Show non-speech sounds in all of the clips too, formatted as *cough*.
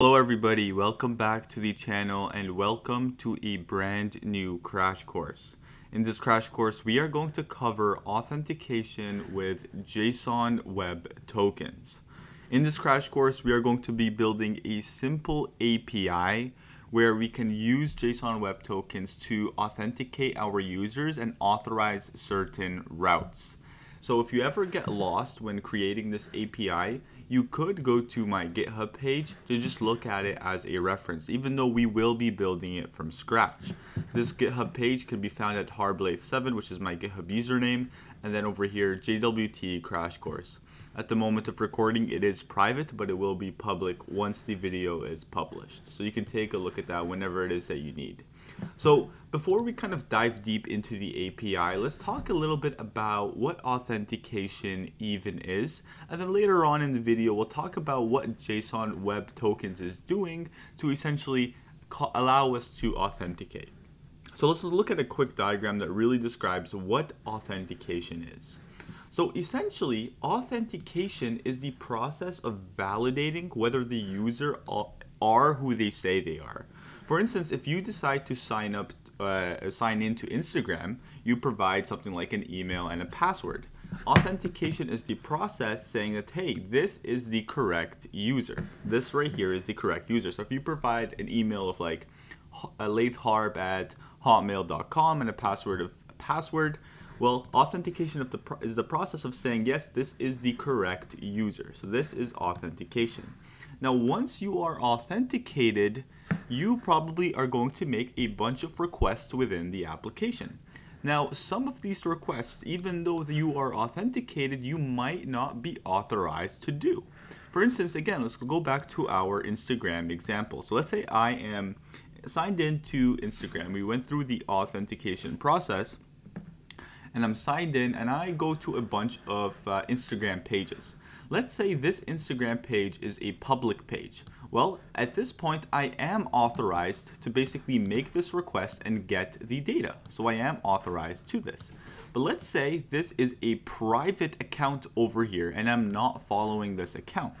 Hello everybody, welcome back to the channel and welcome to a brand new crash course. In this crash course, we are going to cover authentication with JSON Web Tokens. In this crash course, we are going to be building a simple API where we can use JSON Web Tokens to authenticate our users and authorize certain routes. So if you ever get lost when creating this API, you could go to my GitHub page to just look at it as a reference, even though we will be building it from scratch. This GitHub page can be found at Harblaith7, which is my GitHub username, and then over here, JWT Crash Course. At the moment of recording, it is private, but it will be public once the video is published. So you can take a look at that whenever it is that you need. So before we kind of dive deep into the API, let's talk a little bit about what authentication even is. And then later on in the video, we'll talk about what JSON Web Tokens is doing to essentially allow us to authenticate. So let's look at a quick diagram that really describes what authentication is. So essentially, authentication is the process of validating whether the user are who they say they are. For instance, if you decide to sign up, uh, sign into Instagram, you provide something like an email and a password. Authentication is the process saying that, hey, this is the correct user. This right here is the correct user. So if you provide an email of like laithharb at hotmail.com and a password of password, well, authentication of the is the process of saying, yes, this is the correct user. So this is authentication. Now, once you are authenticated, you probably are going to make a bunch of requests within the application. Now, some of these requests, even though you are authenticated, you might not be authorized to do. For instance, again, let's go back to our Instagram example. So let's say I am signed in to Instagram. We went through the authentication process and I'm signed in and I go to a bunch of uh, Instagram pages. Let's say this Instagram page is a public page. Well, at this point, I am authorized to basically make this request and get the data. So I am authorized to this. But let's say this is a private account over here and I'm not following this account.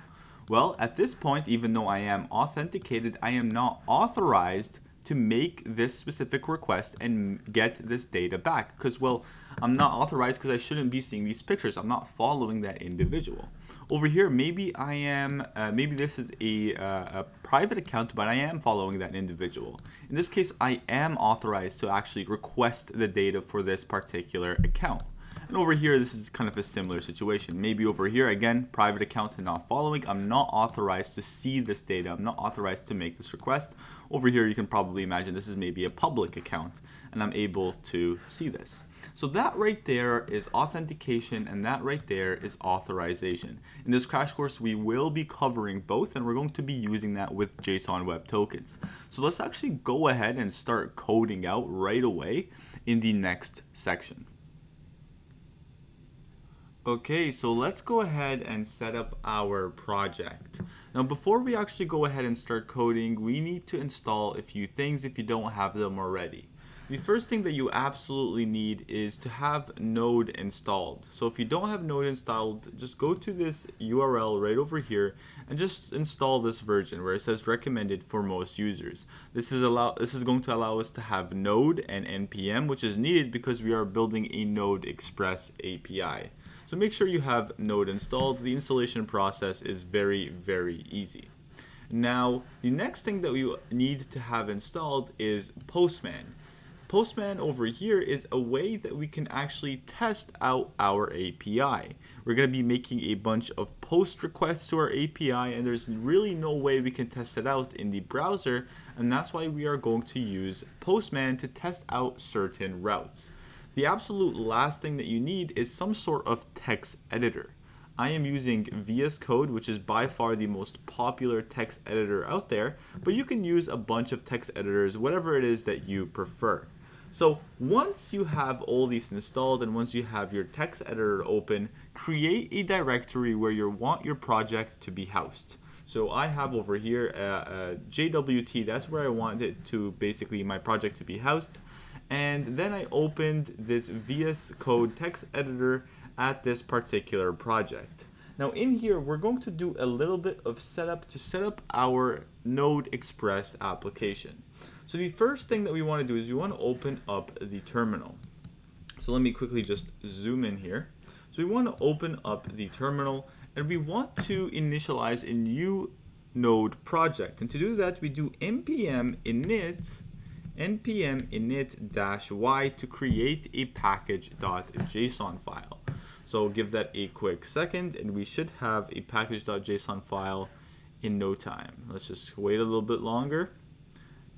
Well, at this point, even though I am authenticated, I am not authorized to make this specific request and get this data back because well I'm not authorized because I shouldn't be seeing these pictures. I'm not following that individual. Over here maybe I am uh, maybe this is a, uh, a private account but I am following that individual. In this case I am authorized to actually request the data for this particular account and over here, this is kind of a similar situation. Maybe over here, again, private account and not following. I'm not authorized to see this data. I'm not authorized to make this request. Over here, you can probably imagine this is maybe a public account and I'm able to see this. So that right there is authentication and that right there is authorization. In this crash course, we will be covering both and we're going to be using that with JSON Web Tokens. So let's actually go ahead and start coding out right away in the next section. Okay, so let's go ahead and set up our project. Now before we actually go ahead and start coding, we need to install a few things if you don't have them already. The first thing that you absolutely need is to have Node installed. So if you don't have Node installed, just go to this URL right over here and just install this version where it says recommended for most users. This is allow this is going to allow us to have Node and npm, which is needed because we are building a Node Express API. So make sure you have Node installed. The installation process is very, very easy. Now, the next thing that we need to have installed is Postman. Postman over here is a way that we can actually test out our API. We're going to be making a bunch of post requests to our API and there's really no way we can test it out in the browser and that's why we are going to use Postman to test out certain routes. The absolute last thing that you need is some sort of text editor. I am using VS Code, which is by far the most popular text editor out there, but you can use a bunch of text editors, whatever it is that you prefer. So once you have all these installed and once you have your text editor open, create a directory where you want your project to be housed. So I have over here uh, uh, a, a JWT, that's where I want it to basically my project to be housed and then I opened this VS Code text editor at this particular project. Now in here, we're going to do a little bit of setup to set up our Node Express application. So the first thing that we want to do is we want to open up the terminal. So let me quickly just zoom in here. So we want to open up the terminal and we want to initialize a new node project. And to do that, we do npm init npm init-y to create a package.json file. So give that a quick second and we should have a package.json file in no time. Let's just wait a little bit longer.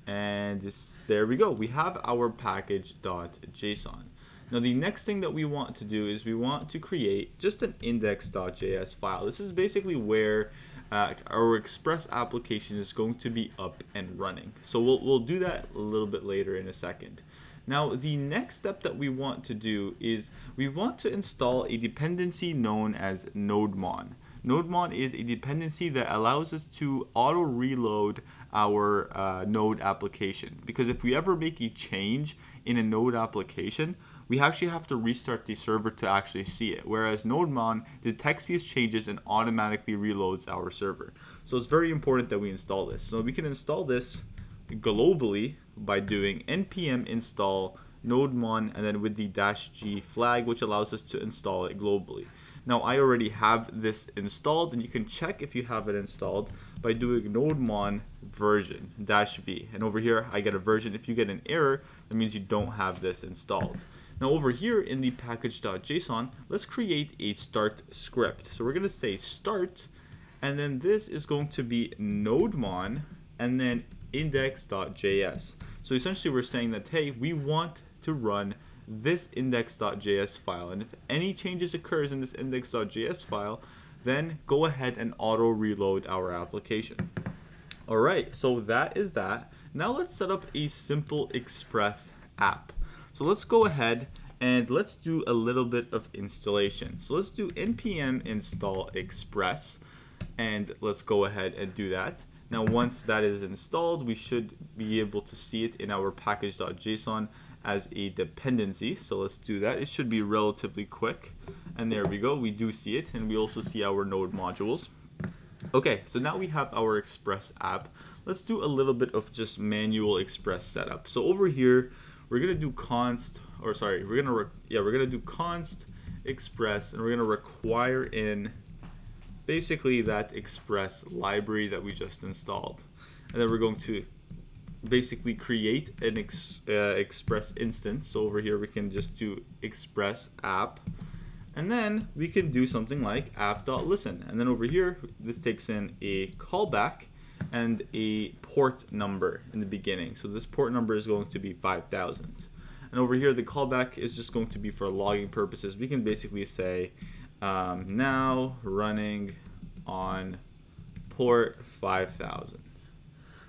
And this, there we go. We have our package.json. Now the next thing that we want to do is we want to create just an index.js file. This is basically where uh, our Express application is going to be up and running. So we'll, we'll do that a little bit later in a second. Now, the next step that we want to do is we want to install a dependency known as NodeMon. NodeMon is a dependency that allows us to auto reload our uh, Node application. Because if we ever make a change in a Node application, we actually have to restart the server to actually see it. Whereas NodeMon detects these changes and automatically reloads our server. So it's very important that we install this. So we can install this globally by doing npm install nodemon and then with the dash g flag which allows us to install it globally. Now I already have this installed and you can check if you have it installed by doing nodemon version dash v and over here I get a version if you get an error that means you don't have this installed. Now over here in the package.json, let's create a start script. So we're gonna say start, and then this is going to be nodemon, and then index.js. So essentially we're saying that, hey, we want to run this index.js file. And if any changes occurs in this index.js file, then go ahead and auto reload our application. All right, so that is that. Now let's set up a simple Express app. So let's go ahead and let's do a little bit of installation. So let's do npm install express and let's go ahead and do that. Now once that is installed, we should be able to see it in our package.json as a dependency. So let's do that. It should be relatively quick. And there we go. We do see it. And we also see our node modules. Okay, so now we have our Express app. Let's do a little bit of just manual Express setup. So over here, we're gonna do const, or sorry, we're gonna, yeah, we're gonna do const express, and we're gonna require in basically that express library that we just installed. And then we're going to basically create an ex, uh, express instance. So over here we can just do express app and then we can do something like app.listen. And then over here, this takes in a callback and a port number in the beginning. So this port number is going to be 5000. And over here, the callback is just going to be for logging purposes. We can basically say um, now running on port 5000.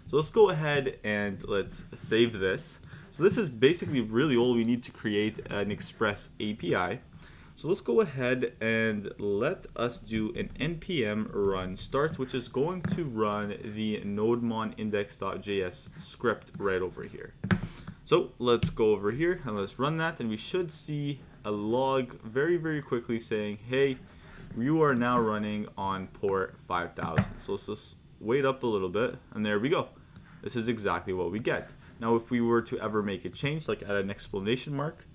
So let's go ahead and let's save this. So this is basically really all we need to create an Express API. So let's go ahead and let us do an npm run start, which is going to run the nodemon index.js script right over here. So let's go over here and let's run that and we should see a log very, very quickly saying, hey, you are now running on port 5000. So let's just wait up a little bit and there we go. This is exactly what we get. Now, if we were to ever make a change, like add an exclamation mark,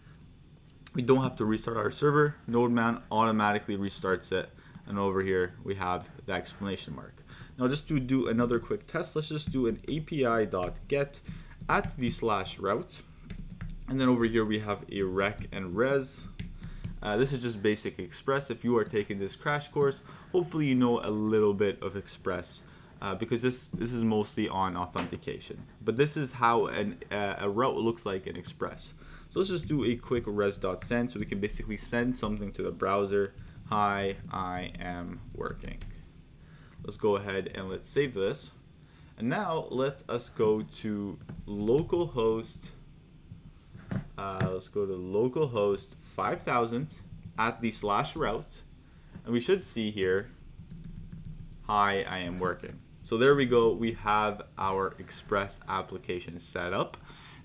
we don't have to restart our server. NodeMon automatically restarts it. And over here, we have the explanation mark. Now just to do another quick test, let's just do an api.get at the slash route. And then over here, we have a rec and res. Uh, this is just basic Express. If you are taking this crash course, hopefully you know a little bit of Express uh, because this, this is mostly on authentication. But this is how an, uh, a route looks like in Express. So let's just do a quick res.send so we can basically send something to the browser. Hi, I am working. Let's go ahead and let's save this. And now let us go to localhost. Uh, let's go to localhost 5000 at the slash route. And we should see here, hi, I am working. So there we go. We have our Express application set up.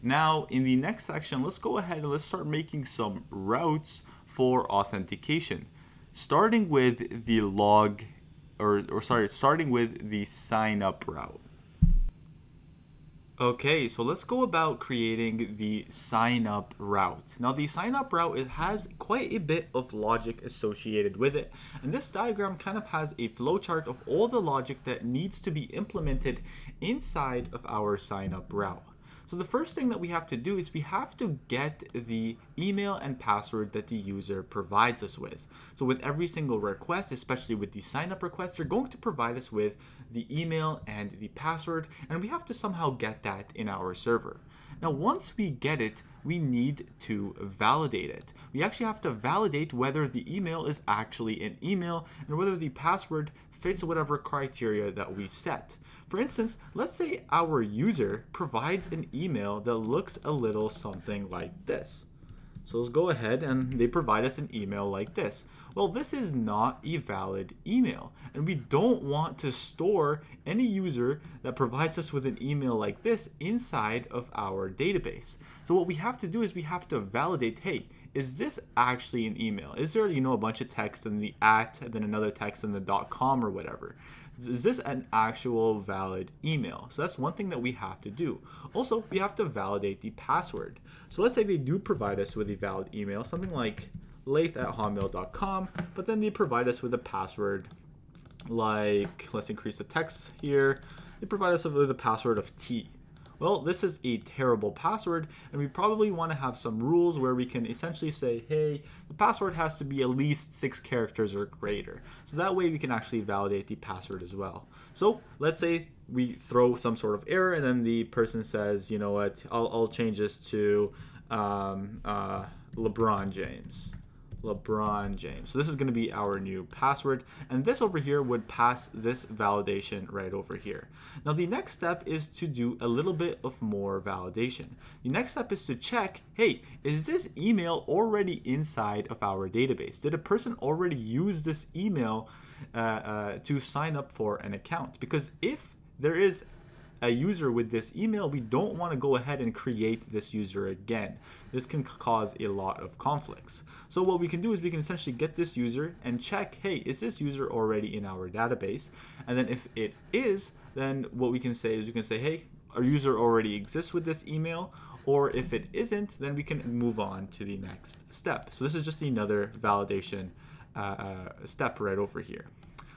Now, in the next section, let's go ahead and let's start making some routes for authentication. starting with the log, or, or sorry, starting with the sign up route. Okay, so let's go about creating the sign up route. Now the sign up route, it has quite a bit of logic associated with it. And this diagram kind of has a flowchart of all the logic that needs to be implemented inside of our sign up route. So the first thing that we have to do is we have to get the email and password that the user provides us with. So with every single request, especially with the sign up request, they're going to provide us with the email and the password, and we have to somehow get that in our server. Now, once we get it, we need to validate it. We actually have to validate whether the email is actually an email and whether the password fits whatever criteria that we set. For instance, let's say our user provides an email that looks a little something like this. So let's go ahead and they provide us an email like this. Well, this is not a valid email and we don't want to store any user that provides us with an email like this inside of our database. So what we have to do is we have to validate, hey, is this actually an email? Is there, you know, a bunch of text and the at and then another text and the dot com or whatever? Is this an actual valid email? So that's one thing that we have to do. Also, we have to validate the password. So let's say they do provide us with a valid email, something like laith at hotmail.com, but then they provide us with a password like, let's increase the text here. They provide us with a password of T. Well, this is a terrible password, and we probably want to have some rules where we can essentially say, hey, the password has to be at least six characters or greater. So that way we can actually validate the password as well. So let's say we throw some sort of error, and then the person says, you know what, I'll, I'll change this to um, uh, LeBron James. LeBron James. So this is going to be our new password. And this over here would pass this validation right over here. Now the next step is to do a little bit of more validation. The next step is to check, hey, is this email already inside of our database? Did a person already use this email uh, uh, to sign up for an account? Because if there is a user with this email, we don't want to go ahead and create this user again. This can cause a lot of conflicts. So what we can do is we can essentially get this user and check, hey, is this user already in our database? And then if it is, then what we can say is we can say, hey, our user already exists with this email, or if it isn't, then we can move on to the next step. So this is just another validation uh, uh step right over here.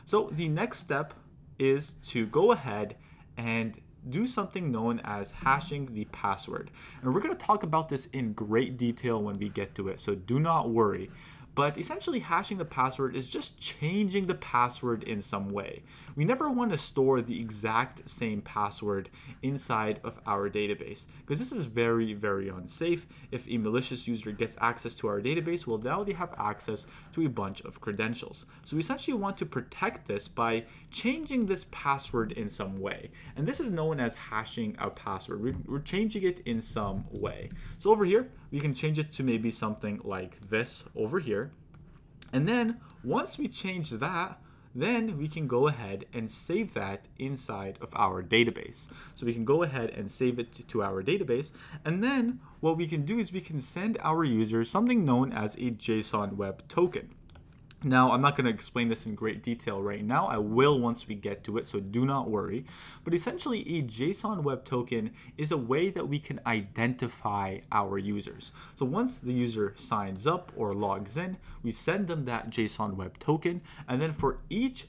So the next step is to go ahead and do something known as hashing the password. And we're going to talk about this in great detail when we get to it, so do not worry. But essentially, hashing the password is just changing the password in some way. We never want to store the exact same password inside of our database because this is very, very unsafe. If a malicious user gets access to our database, well, now they have access to a bunch of credentials. So we essentially want to protect this by changing this password in some way. And this is known as hashing our password. We're, we're changing it in some way. So over here, we can change it to maybe something like this over here. And then once we change that, then we can go ahead and save that inside of our database. So we can go ahead and save it to our database. And then what we can do is we can send our users something known as a JSON web token. Now, I'm not going to explain this in great detail right now. I will once we get to it, so do not worry. But essentially, a JSON Web Token is a way that we can identify our users. So once the user signs up or logs in, we send them that JSON Web Token, and then for each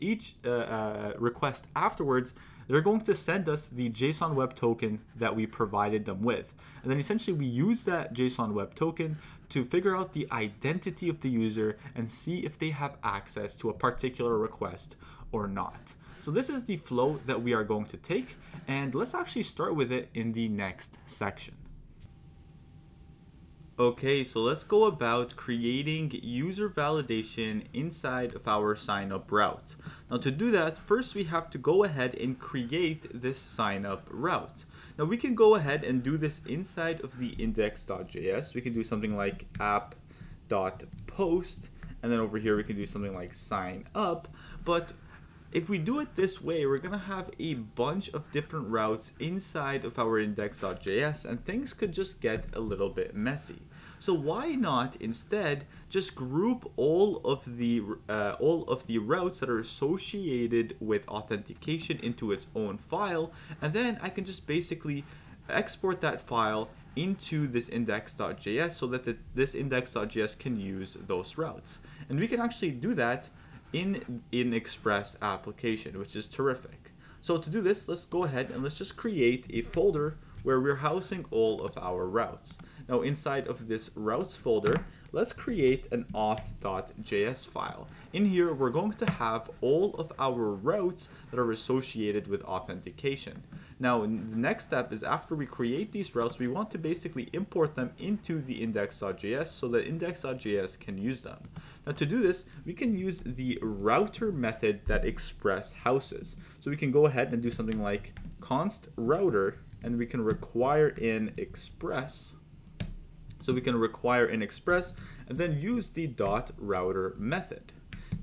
each uh, uh, request afterwards, they're going to send us the JSON Web Token that we provided them with. And then essentially we use that JSON Web Token to figure out the identity of the user and see if they have access to a particular request or not. So this is the flow that we are going to take and let's actually start with it in the next section. Okay, so let's go about creating user validation inside of our sign up route. Now to do that, first we have to go ahead and create this sign up route. Now we can go ahead and do this inside of the index.js. We can do something like app.post and then over here we can do something like sign up. But if we do it this way, we're gonna have a bunch of different routes inside of our index.js and things could just get a little bit messy. So why not instead just group all of the uh, all of the routes that are associated with authentication into its own file, and then I can just basically export that file into this index.js so that the, this index.js can use those routes. And we can actually do that in an Express application, which is terrific. So to do this, let's go ahead and let's just create a folder where we're housing all of our routes. Now inside of this routes folder, let's create an auth.js file. In here, we're going to have all of our routes that are associated with authentication. Now, the next step is after we create these routes, we want to basically import them into the index.js so that index.js can use them. Now to do this, we can use the router method that Express houses. So we can go ahead and do something like const router and we can require in Express so we can require in Express and then use the dot router method.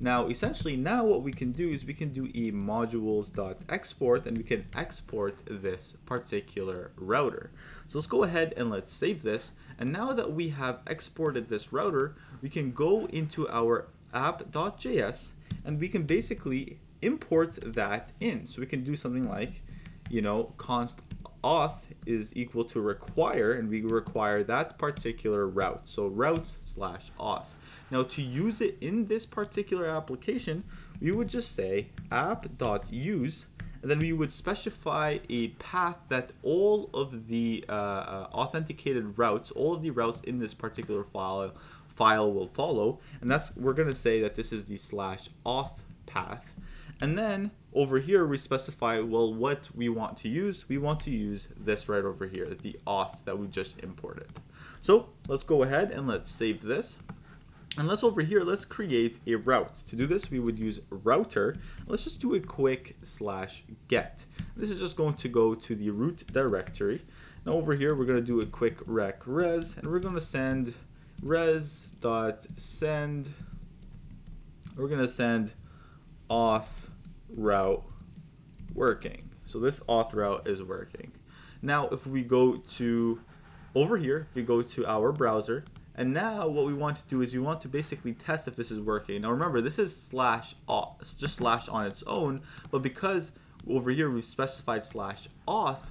Now, essentially now what we can do is we can do e modules.export and we can export this particular router. So let's go ahead and let's save this. And now that we have exported this router, we can go into our app.js and we can basically import that in. So we can do something like, you know, const auth is equal to require, and we require that particular route. So route slash auth. Now to use it in this particular application, we would just say app.use, and then we would specify a path that all of the uh, uh, authenticated routes, all of the routes in this particular file, file will follow. And that's, we're gonna say that this is the slash auth path. And then over here, we specify, well, what we want to use. We want to use this right over here, the auth that we just imported. So let's go ahead and let's save this. And let's over here, let's create a route. To do this, we would use router. Let's just do a quick slash get. This is just going to go to the root directory. Now over here, we're gonna do a quick rec res, and we're gonna send res dot send. We're gonna send auth route working. So this auth route is working. Now, if we go to over here, if we go to our browser, and now what we want to do is we want to basically test if this is working. Now remember, this is slash auth, just slash on its own, but because over here we've specified slash auth,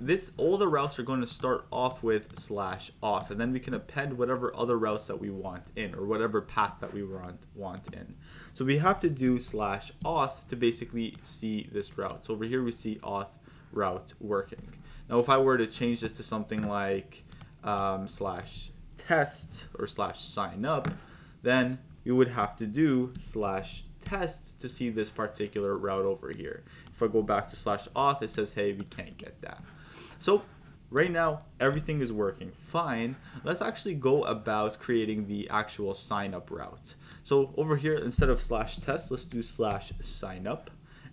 this all the routes are going to start off with slash auth and then we can append whatever other routes that we want in or whatever path that we want want in. So we have to do slash auth to basically see this route. So over here we see auth route working. Now if i were to change this to something like um, slash test or slash sign up then you would have to do slash test to see this particular route over here if i go back to slash auth it says hey we can't get that so right now, everything is working fine. Let's actually go about creating the actual sign up route. So over here, instead of slash test, let's do slash sign up.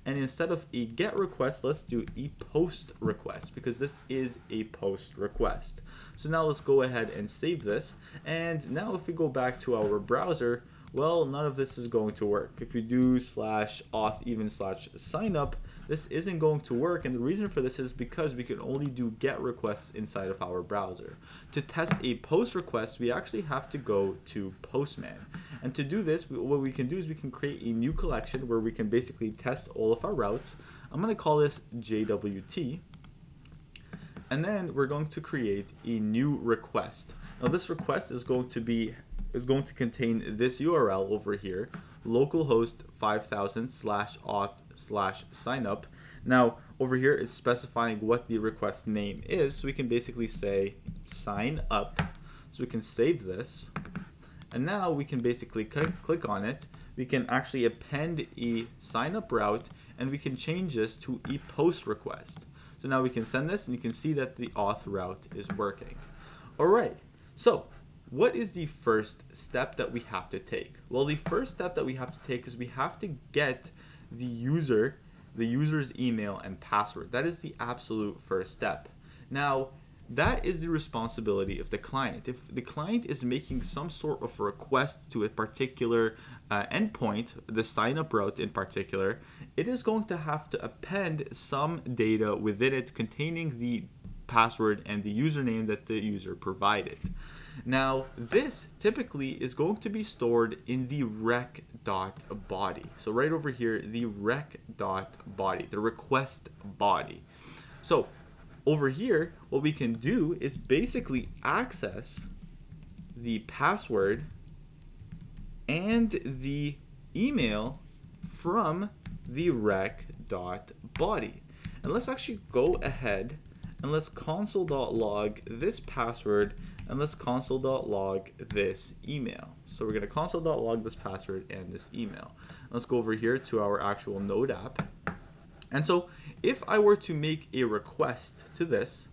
And instead of a get request, let's do a post request because this is a post request. So now let's go ahead and save this. And now if we go back to our browser, well, none of this is going to work. If you do slash auth even slash sign up, this isn't going to work. And the reason for this is because we can only do get requests inside of our browser. To test a post request, we actually have to go to Postman. And to do this, what we can do is we can create a new collection where we can basically test all of our routes. I'm going to call this JWT. And then we're going to create a new request. Now this request is going to be is going to contain this URL over here, localhost 5000 slash auth slash signup. Now, over here is specifying what the request name is, so we can basically say sign up. So we can save this. And now we can basically click, click on it. We can actually append a sign up route and we can change this to a post request. So now we can send this and you can see that the auth route is working. All right, so what is the first step that we have to take? Well, the first step that we have to take is we have to get the user, the user's email and password. That is the absolute first step. Now, that is the responsibility of the client. If the client is making some sort of request to a particular uh, endpoint, the sign up route in particular, it is going to have to append some data within it containing the password and the username that the user provided. Now, this typically is going to be stored in the rec.body. So right over here, the rec.body, the request body. So over here, what we can do is basically access the password and the email from the rec.body. And let's actually go ahead and let's console.log this password and let's console.log this email. So we're going to console.log this password and this email. Let's go over here to our actual Node app. And so if I were to make a request to this,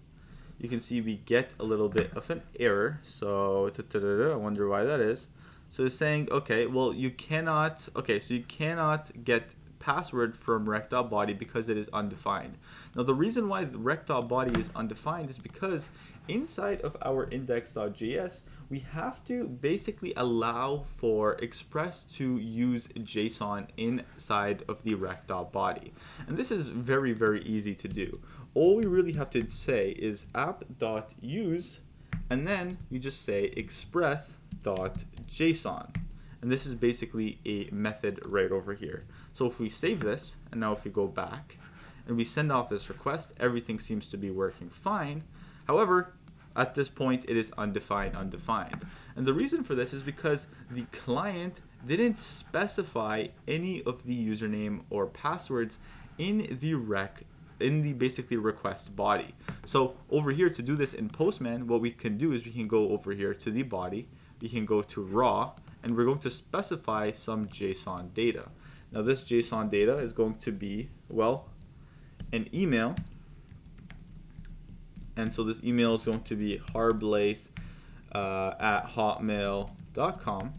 you can see we get a little bit of an error. So I wonder why that is. So it's saying, okay, well, you cannot, okay, so you cannot get password from rec.body because it is undefined. Now the reason why rec.body is undefined is because inside of our index.js, we have to basically allow for Express to use JSON inside of the rec.body. And this is very, very easy to do. All we really have to say is app.use and then you just say express.json. And this is basically a method right over here. So if we save this, and now if we go back, and we send off this request, everything seems to be working fine. However, at this point, it is undefined, undefined. And the reason for this is because the client didn't specify any of the username or passwords in the rec in the basically request body. So over here to do this in Postman, what we can do is we can go over here to the body, we can go to raw, and we're going to specify some JSON data. Now this JSON data is going to be, well, an email. And so this email is going to be harblaith uh, at hotmail.com.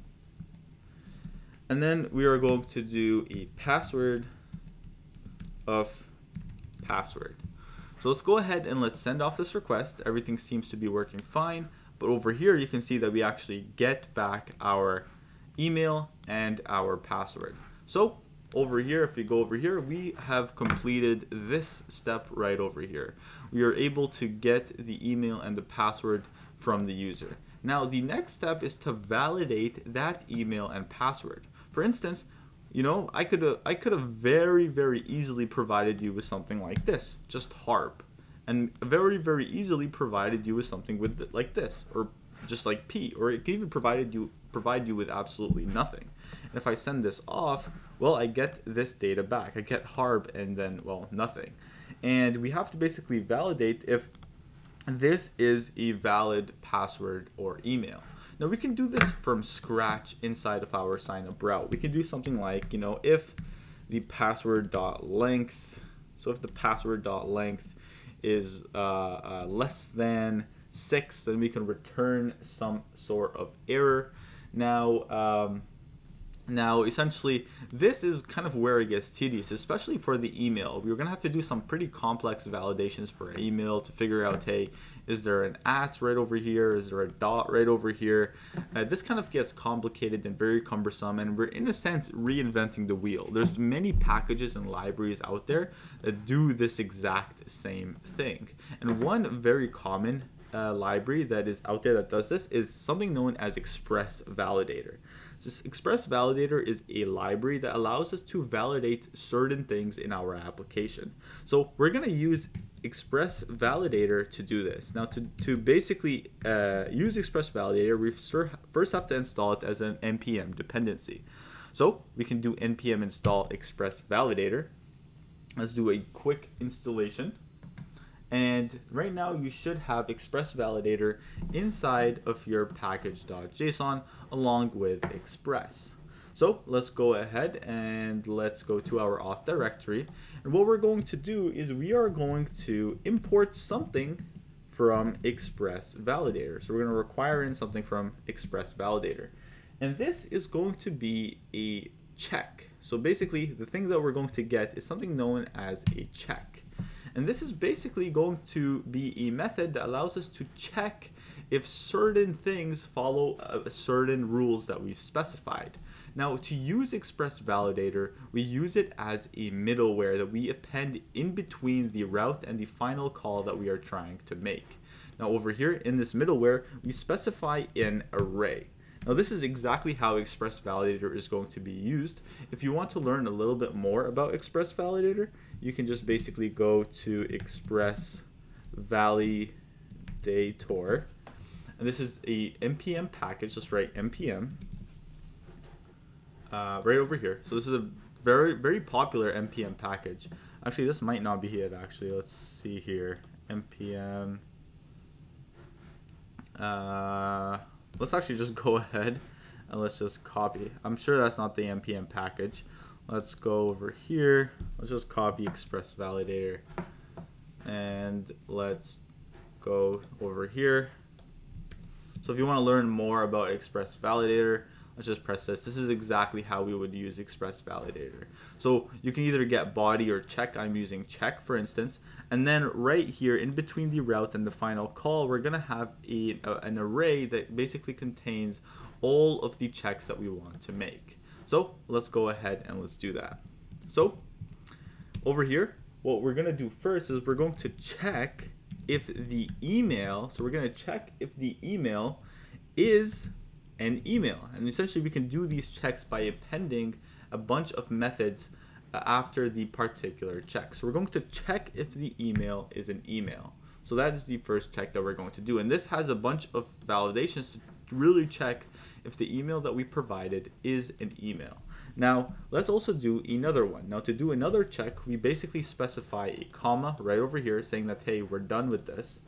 And then we are going to do a password of password. So let's go ahead and let's send off this request. Everything seems to be working fine. But over here, you can see that we actually get back our email and our password. So over here, if we go over here, we have completed this step right over here. We are able to get the email and the password from the user. Now, the next step is to validate that email and password. For instance, you know, I could have I could have very very easily provided you with something like this, just harp, and very very easily provided you with something with like this or just like P, or it could even provided you provide you with absolutely nothing. And if I send this off, well, I get this data back. I get harp and then, well, nothing. And we have to basically validate if this is a valid password or email. Now we can do this from scratch inside of our sign up route. We can do something like, you know, if the password dot length, so if the password dot length is uh, uh, less than six, then we can return some sort of error. Now, um, now, essentially, this is kind of where it gets tedious, especially for the email. We're going to have to do some pretty complex validations for email to figure out, hey, is there an at right over here? Is there a dot right over here? Uh, this kind of gets complicated and very cumbersome, and we're, in a sense, reinventing the wheel. There's many packages and libraries out there that do this exact same thing. And one very common uh, library that is out there that does this is something known as Express Validator. This Express Validator is a library that allows us to validate certain things in our application. So we're going to use Express Validator to do this. Now to, to basically uh, use Express Validator, we first have to install it as an npm dependency. So we can do npm install Express Validator. Let's do a quick installation. And right now you should have Express Validator inside of your package.json along with Express. So let's go ahead and let's go to our auth directory. And what we're going to do is we are going to import something from Express Validator. So we're going to require in something from Express Validator. And this is going to be a check. So basically the thing that we're going to get is something known as a check. And this is basically going to be a method that allows us to check if certain things follow uh, certain rules that we've specified. Now, to use Express Validator, we use it as a middleware that we append in between the route and the final call that we are trying to make. Now, over here in this middleware, we specify an array. Now this is exactly how Express Validator is going to be used. If you want to learn a little bit more about Express Validator, you can just basically go to Express Validator. And this is a npm package, just write npm uh, right over here. So this is a very, very popular npm package. Actually, this might not be it actually. Let's see here. npm. Uh, let's actually just *laughs* go ahead and let's just copy. I'm sure that's not the npm package. Let's go over here. Let's just copy Express Validator. And let's go over here. So if you want to learn more about Express Validator, let's just press this. This is exactly how we would use Express Validator. So you can either get body or check. I'm using check, for instance. And then right here in between the route and the final call, we're going to have a, a, an array that basically contains all of the checks that we want to make. So let's go ahead and let's do that. So over here, what we're going to do first is we're going to check if the email, so we're going to check if the email is an email. And essentially we can do these checks by appending a bunch of methods uh, after the particular check. So we're going to check if the email is an email. So that is the first check that we're going to do. And this has a bunch of validations to really check if the email that we provided is an email. Now, let's also do another one. Now, to do another check, we basically specify a comma right over here saying that, hey, we're done with this.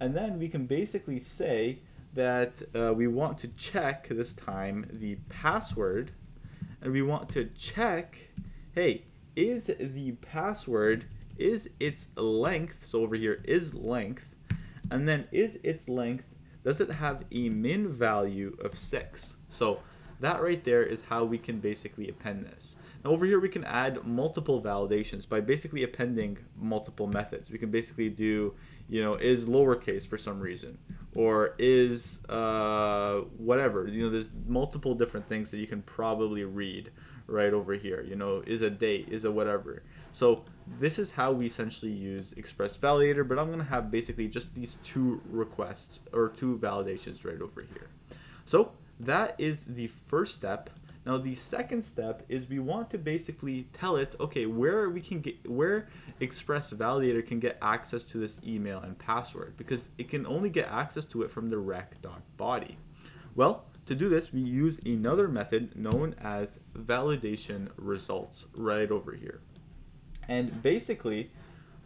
And then we can basically say that uh, we want to check this time the password and we want to check hey is the password is its length so over here is length and then is its length does it have a min value of 6 so that right there is how we can basically append this. Now over here we can add multiple validations by basically appending multiple methods. We can basically do you know is lowercase for some reason or is uh, whatever. You know, there's multiple different things that you can probably read right over here. You know, is a date, is a whatever. So this is how we essentially use Express Validator, but I'm gonna have basically just these two requests or two validations right over here. So that is the first step now the second step is we want to basically tell it, okay, where we can get, where Express Validator can get access to this email and password because it can only get access to it from the rec.body. Well, to do this, we use another method known as validation results right over here. And basically,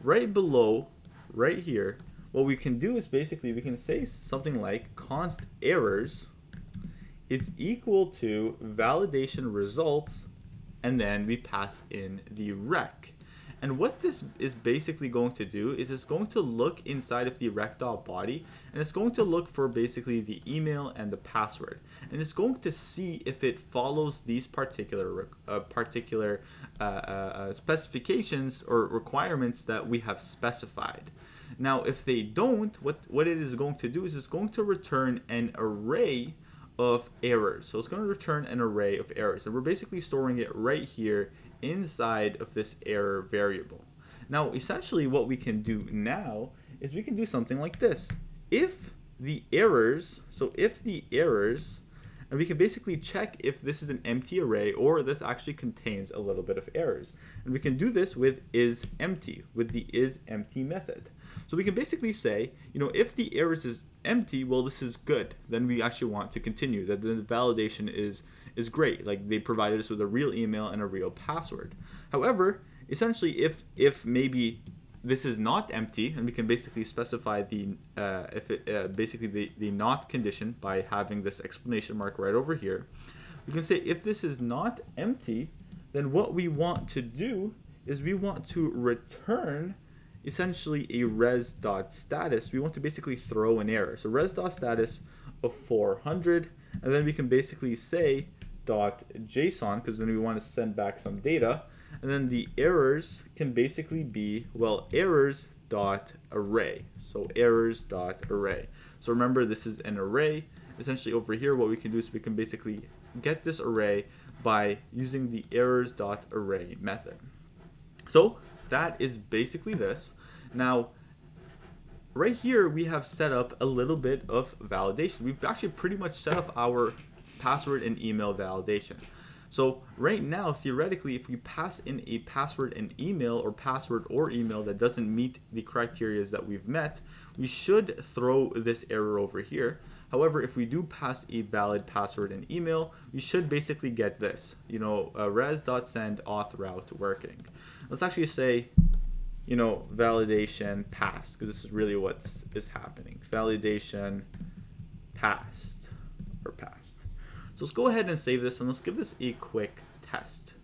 right below, right here, what we can do is basically we can say something like const errors is equal to validation results and then we pass in the rec. And what this is basically going to do is it's going to look inside of the rec.body body, and it's going to look for basically the email and the password. And it's going to see if it follows these particular uh, particular uh, uh, uh, specifications or requirements that we have specified. Now, if they don't, what, what it is going to do is it's going to return an array of errors. So it's going to return an array of errors. And we're basically storing it right here inside of this error variable. Now, essentially what we can do now is we can do something like this. If the errors, so if the errors, and we can basically check if this is an empty array or this actually contains a little bit of errors. And we can do this with is empty, with the is empty method. So we can basically say, you know, if the errors is empty, well, this is good. Then we actually want to continue. That the validation is is great. Like they provided us with a real email and a real password. However, essentially, if if maybe this is not empty, and we can basically specify the uh, if it, uh, basically the the not condition by having this explanation mark right over here. We can say if this is not empty, then what we want to do is we want to return essentially a res.status, we want to basically throw an error. So res.status of 400, and then we can basically say dot JSON, because then we want to send back some data, And then the errors can basically be, well, errors dot array. So errors dot array. So remember, this is an array. Essentially over here, what we can do is we can basically get this array by using the errors dot array method. So that is basically this. Now, right here, we have set up a little bit of validation. We've actually pretty much set up our password and email validation. So right now, theoretically, if we pass in a password and email or password or email that doesn't meet the criteria that we've met, we should throw this error over here. However, if we do pass a valid password and email, we should basically get this, you know, uh, res.send auth route working. Let's actually say, you know, validation passed, because this is really what is happening. Validation passed or passed. So let's go ahead and save this and let's give this a quick test.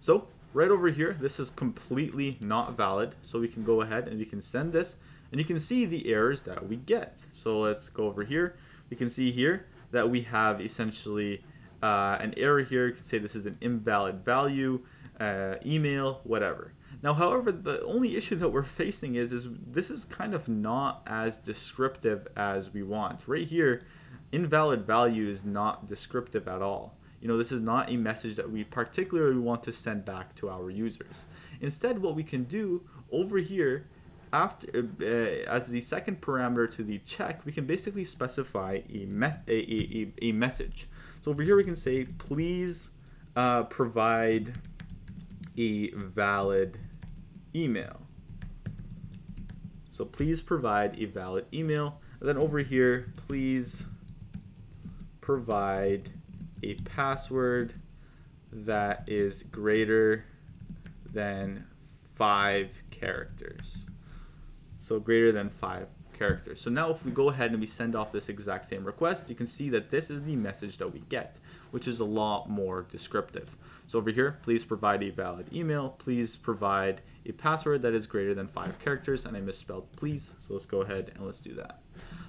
So right over here, this is completely not valid. So we can go ahead and we can send this and you can see the errors that we get. So let's go over here. We can see here that we have essentially uh, an error here. You can say this is an invalid value, uh, email, whatever. Now, however, the only issue that we're facing is, is this is kind of not as descriptive as we want. Right here, invalid value is not descriptive at all. You know, this is not a message that we particularly want to send back to our users. Instead, what we can do over here, after uh, as the second parameter to the check, we can basically specify a, me a, a, a message. So over here we can say, please uh, provide a valid email. So please provide a valid email. And then over here, please provide a password that is greater than five characters. So greater than five characters. So now if we go ahead and we send off this exact same request, you can see that this is the message that we get, which is a lot more descriptive. So over here, please provide a valid email. Please provide a password that is greater than five characters. And I misspelled please. So let's go ahead and let's do that.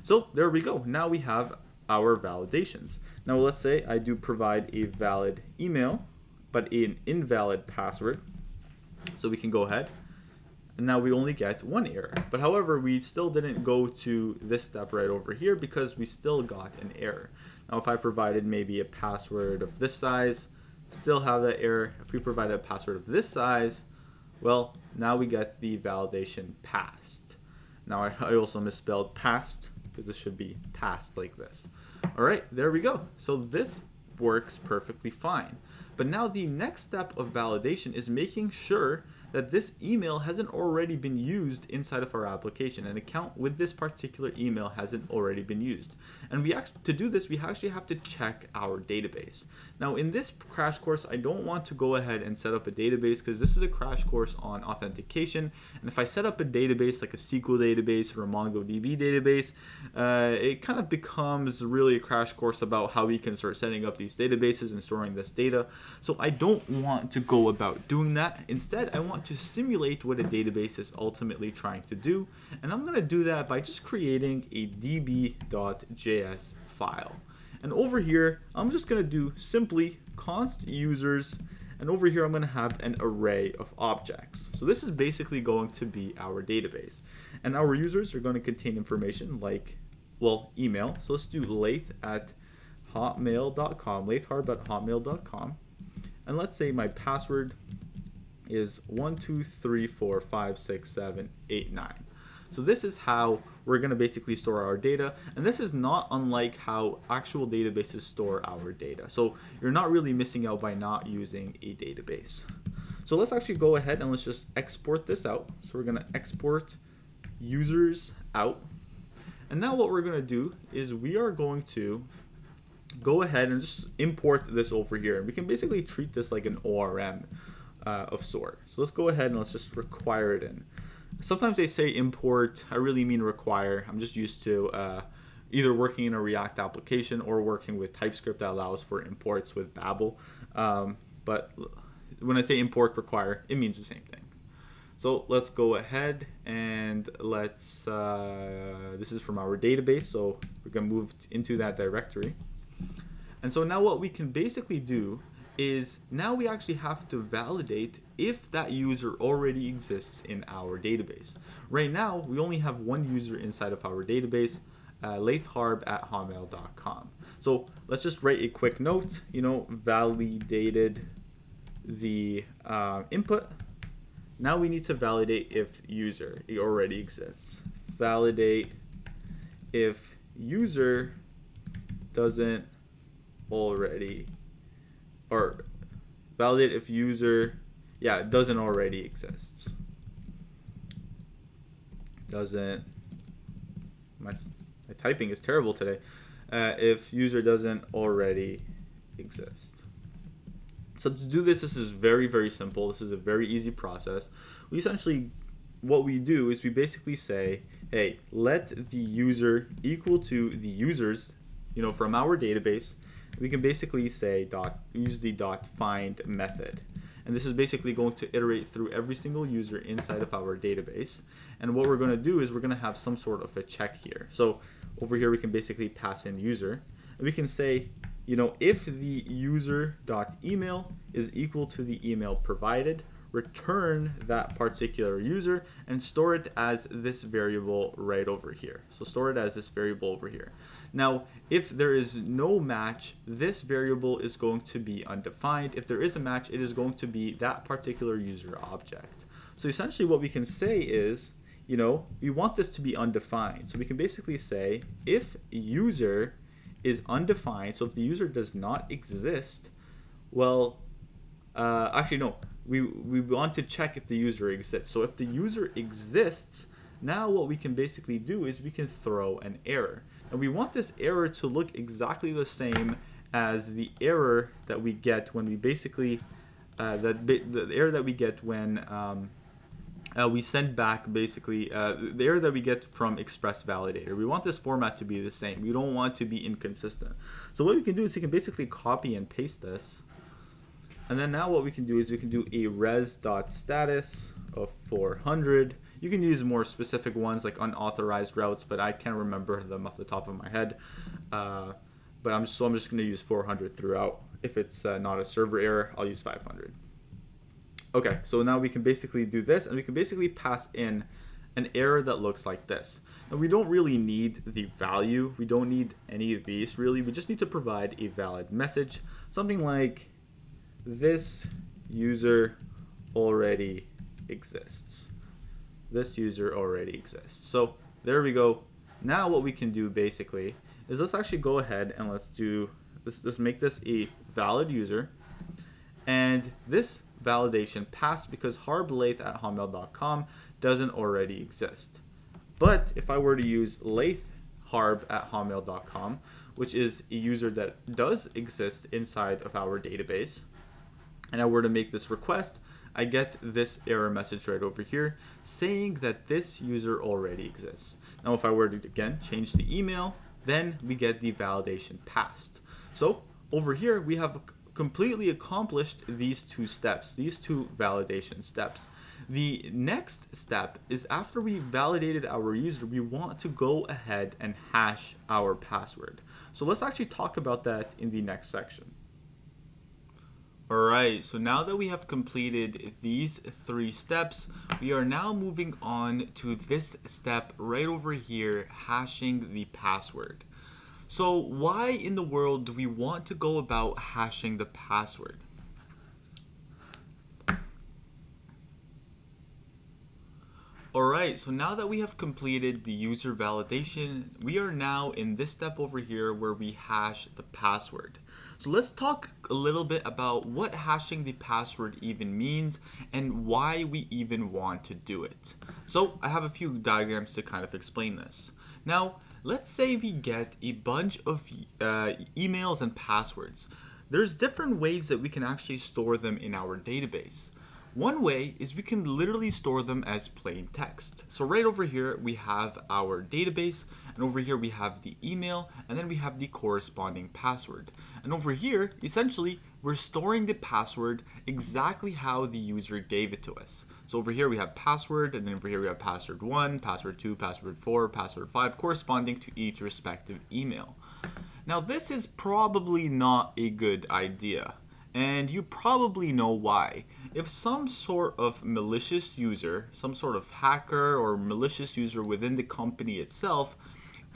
So there we go. Now we have our validations. Now let's say I do provide a valid email, but an invalid password. So we can go ahead and now we only get one error. But however, we still didn't go to this step right over here because we still got an error. Now if I provided maybe a password of this size, still have that error. If we provide a password of this size, well, now we get the validation passed. Now I, I also misspelled passed because this should be passed like this. All right, there we go. So this works perfectly fine. But now the next step of validation is making sure that this email hasn't already been used inside of our application. An account with this particular email hasn't already been used. And we to do this, we actually have to check our database. Now in this crash course, I don't want to go ahead and set up a database because this is a crash course on authentication. And if I set up a database like a SQL database or a MongoDB database, uh, it kind of becomes really a crash course about how we can start setting up these databases and storing this data. So I don't want to go about doing that. Instead, I want want to simulate what a database is ultimately trying to do. And I'm going to do that by just creating a db.js file. And over here, I'm just going to do simply const users. And over here, I'm going to have an array of objects. So this is basically going to be our database. And our users are going to contain information like, well, email. So let's do laith at hotmail.com, laithharb at hotmail.com. And let's say my password is one, two, three, four, five, six, seven, eight, nine. So this is how we're going to basically store our data. And this is not unlike how actual databases store our data. So you're not really missing out by not using a database. So let's actually go ahead and let's just export this out. So we're going to export users out. And now what we're going to do is we are going to go ahead and just import this over here. And we can basically treat this like an ORM uh, of sort. So let's go ahead and let's just require it in. Sometimes they say import, I really mean require. I'm just used to uh, either working in a React application or working with TypeScript that allows for imports with Babel. Um, but when I say import require, it means the same thing. So let's go ahead and let's, uh, this is from our database, so we're gonna move into that directory. And so now what we can basically do is now we actually have to validate if that user already exists in our database. Right now, we only have one user inside of our database, uh, laithharb at hotmail.com. So let's just write a quick note, you know, validated the uh, input. Now we need to validate if user already exists. Validate if user doesn't already or validate if user yeah doesn't already exists doesn't my, my typing is terrible today. Uh, if user doesn't already exist. So to do this this is very very simple. This is a very easy process. We essentially what we do is we basically say hey let the user equal to the users you know from our database we can basically say dot use the dot find method. And this is basically going to iterate through every single user inside of our database. And what we're going to do is we're going to have some sort of a check here. So over here, we can basically pass in user. And we can say, you know, if the user dot email is equal to the email provided, return that particular user and store it as this variable right over here. So store it as this variable over here. Now, if there is no match, this variable is going to be undefined. If there is a match, it is going to be that particular user object. So essentially what we can say is, you know, we want this to be undefined. So we can basically say if user is undefined, so if the user does not exist, well, uh, actually no, we, we want to check if the user exists. So if the user exists, now what we can basically do is we can throw an error. And we want this error to look exactly the same as the error that we get when we basically, uh, that the error that we get when um, uh, we send back basically uh, the error that we get from Express Validator. We want this format to be the same. We don't want to be inconsistent. So what we can do is we can basically copy and paste this and then now what we can do is we can do a res.status of 400. You can use more specific ones like unauthorized routes, but I can't remember them off the top of my head. Uh, but I'm just, so I'm just going to use 400 throughout. If it's uh, not a server error, I'll use 500. Okay, so now we can basically do this, and we can basically pass in an error that looks like this. Now we don't really need the value. We don't need any of these really. We just need to provide a valid message. Something like this user already exists. This user already exists. So there we go. Now what we can do basically is let's actually go ahead and let's do let's, let's make this a valid user. And this validation passed because harblaith at hotmail.com doesn't already exist. But if I were to use laithharb at hotmail.com, which is a user that does exist inside of our database, and I were to make this request, I get this error message right over here saying that this user already exists. Now, if I were to, again, change the email, then we get the validation passed. So over here, we have completely accomplished these two steps, these two validation steps. The next step is after we validated our user, we want to go ahead and hash our password. So let's actually talk about that in the next section. Alright, so now that we have completed these three steps, we are now moving on to this step right over here, hashing the password. So why in the world do we want to go about hashing the password? Alright, so now that we have completed the user validation, we are now in this step over here where we hash the password. So let's talk a little bit about what hashing the password even means and why we even want to do it. So I have a few diagrams to kind of explain this. Now, let's say we get a bunch of uh, emails and passwords. There's different ways that we can actually store them in our database. One way is we can literally store them as plain text. So right over here, we have our database, and over here we have the email, and then we have the corresponding password. And over here, essentially, we're storing the password exactly how the user gave it to us. So over here we have password, and then over here we have password 1, password 2, password 4, password 5, corresponding to each respective email. Now this is probably not a good idea And you probably know why. If some sort of malicious user, some sort of hacker or malicious user within the company itself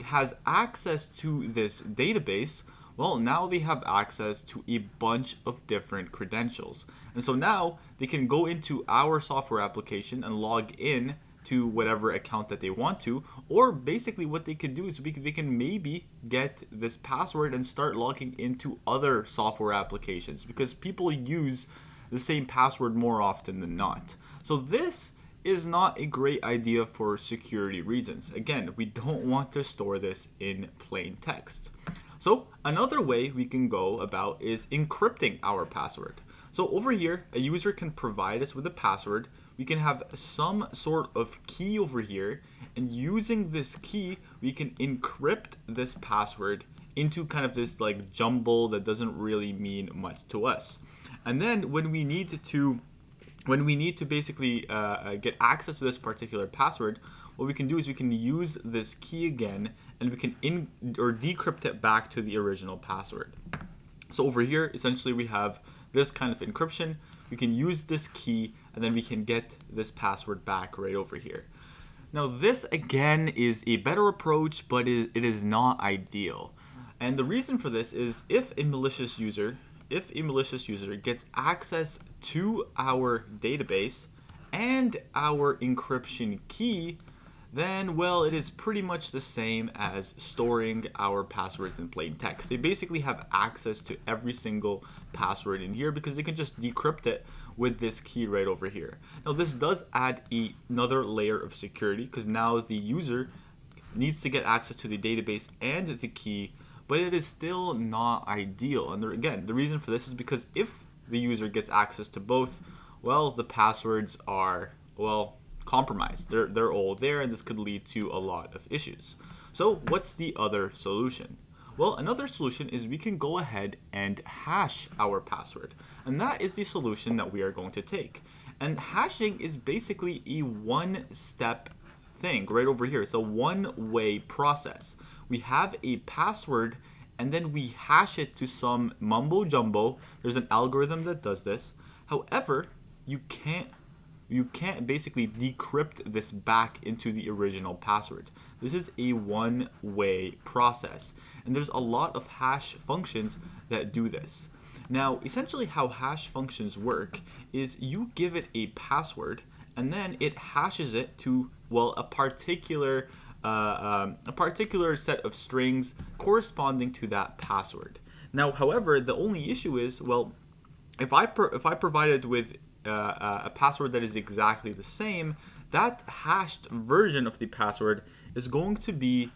has access to this database, well, now they have access to a bunch of different credentials. And so now they can go into our software application and log in to whatever account that they want to or basically what they could do is they can maybe get this password and start logging into other software applications because people use the same password more often than not so this is not a great idea for security reasons. Again we don't want to store this in plain text. So another way we can go about is encrypting our password. So over here a user can provide us with a password. We can have some sort of key over here and using this key we can encrypt this password into kind of this like jumble that doesn't really mean much to us. And then when we need to when we need to basically uh, uh, get access to this particular password what we can do is we can use this key again and we can in or decrypt it back to the original password so over here essentially we have this kind of encryption we can use this key and then we can get this password back right over here. Now this again is a better approach, but it is not ideal. And the reason for this is if a malicious user, if a malicious user gets access to our database and our encryption key, then, well, it is pretty much the same as storing our passwords in plain text. They basically have access to every single password in here because they can just decrypt it with this key right over here. Now, this does add another layer of security because now the user needs to get access to the database and the key, but it is still not ideal. And there, again, the reason for this is because if the user gets access to both, well, the passwords are, well, compromised. They're, they're all there and this could lead to a lot of issues. So what's the other solution? Well, another solution is we can go ahead and hash our password. And that is the solution that we are going to take. And hashing is basically a one-step thing right over here. It's a one-way process. We have a password and then we hash it to some mumbo jumbo. There's an algorithm that does this. However, you can't you can't basically decrypt this back into the original password. This is a one-way process. And there's a lot of hash functions that do this. Now, essentially how hash functions work is you give it a password and then it hashes it to, well, a particular uh, um, a particular set of strings corresponding to that password. Now, however, the only issue is, well, if I if I provided with uh, uh, a password that is exactly the same, that hashed version of the password is going to be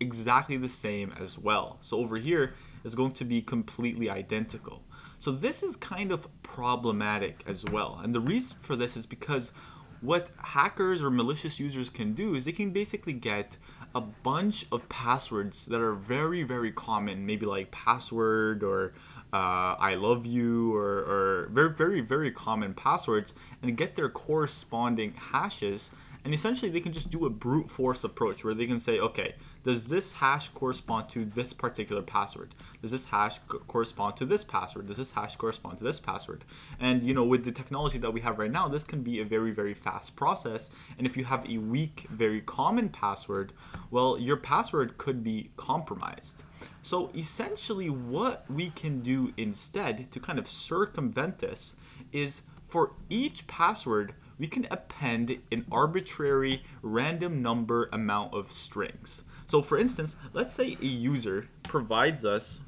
exactly the same as well. So over here is going to be completely identical. So this is kind of problematic as well. And the reason for this is because what hackers or malicious users can do is they can basically get a bunch of passwords that are very, very common, maybe like password or uh, I love you or, or very, very, very common passwords and get their corresponding hashes and essentially they can just do a brute force approach where they can say, okay, does this hash correspond to this particular password? Does this hash correspond to this password? Does this hash correspond to this password? And you know, with the technology that we have right now, this can be a very, very fast process. And if you have a weak, very common password, well, your password could be compromised. So essentially what we can do instead to kind of circumvent this is for each password, we can append an arbitrary random number amount of strings. So for instance, let's say a user provides us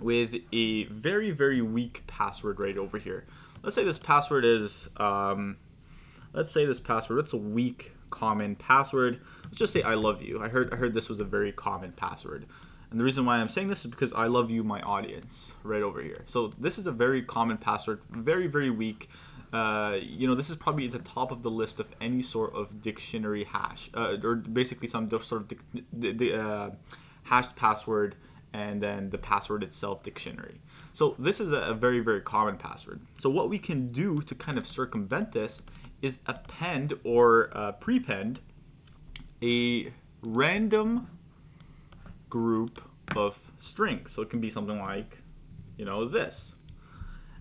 with a very, very weak password right over here. Let's say this password is, um, let's say this password, it's a weak common password. Let's just say I love you. I heard, I heard this was a very common password. And the reason why I'm saying this is because I love you, my audience, right over here. So this is a very common password, very, very weak. Uh, you know, this is probably at the top of the list of any sort of dictionary hash, uh, or basically some sort of uh, hashed password and then the password itself dictionary. So this is a, a very, very common password. So what we can do to kind of circumvent this is append or uh, prepend a random group of strings. So it can be something like, you know, this.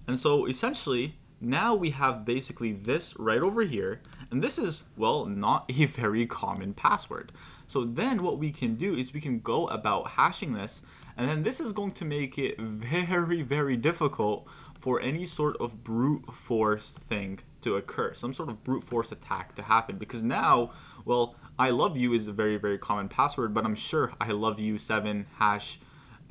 And so essentially, now we have basically this right over here, and this is, well, not *laughs* a very common password. So then what we can do is we can go about hashing this, and then this is going to make it *laughs* very, very difficult for any sort of brute force thing to occur, some sort of brute force attack to happen. Because now, well, I love you is a very, very common password, but I'm sure I love you 7 hash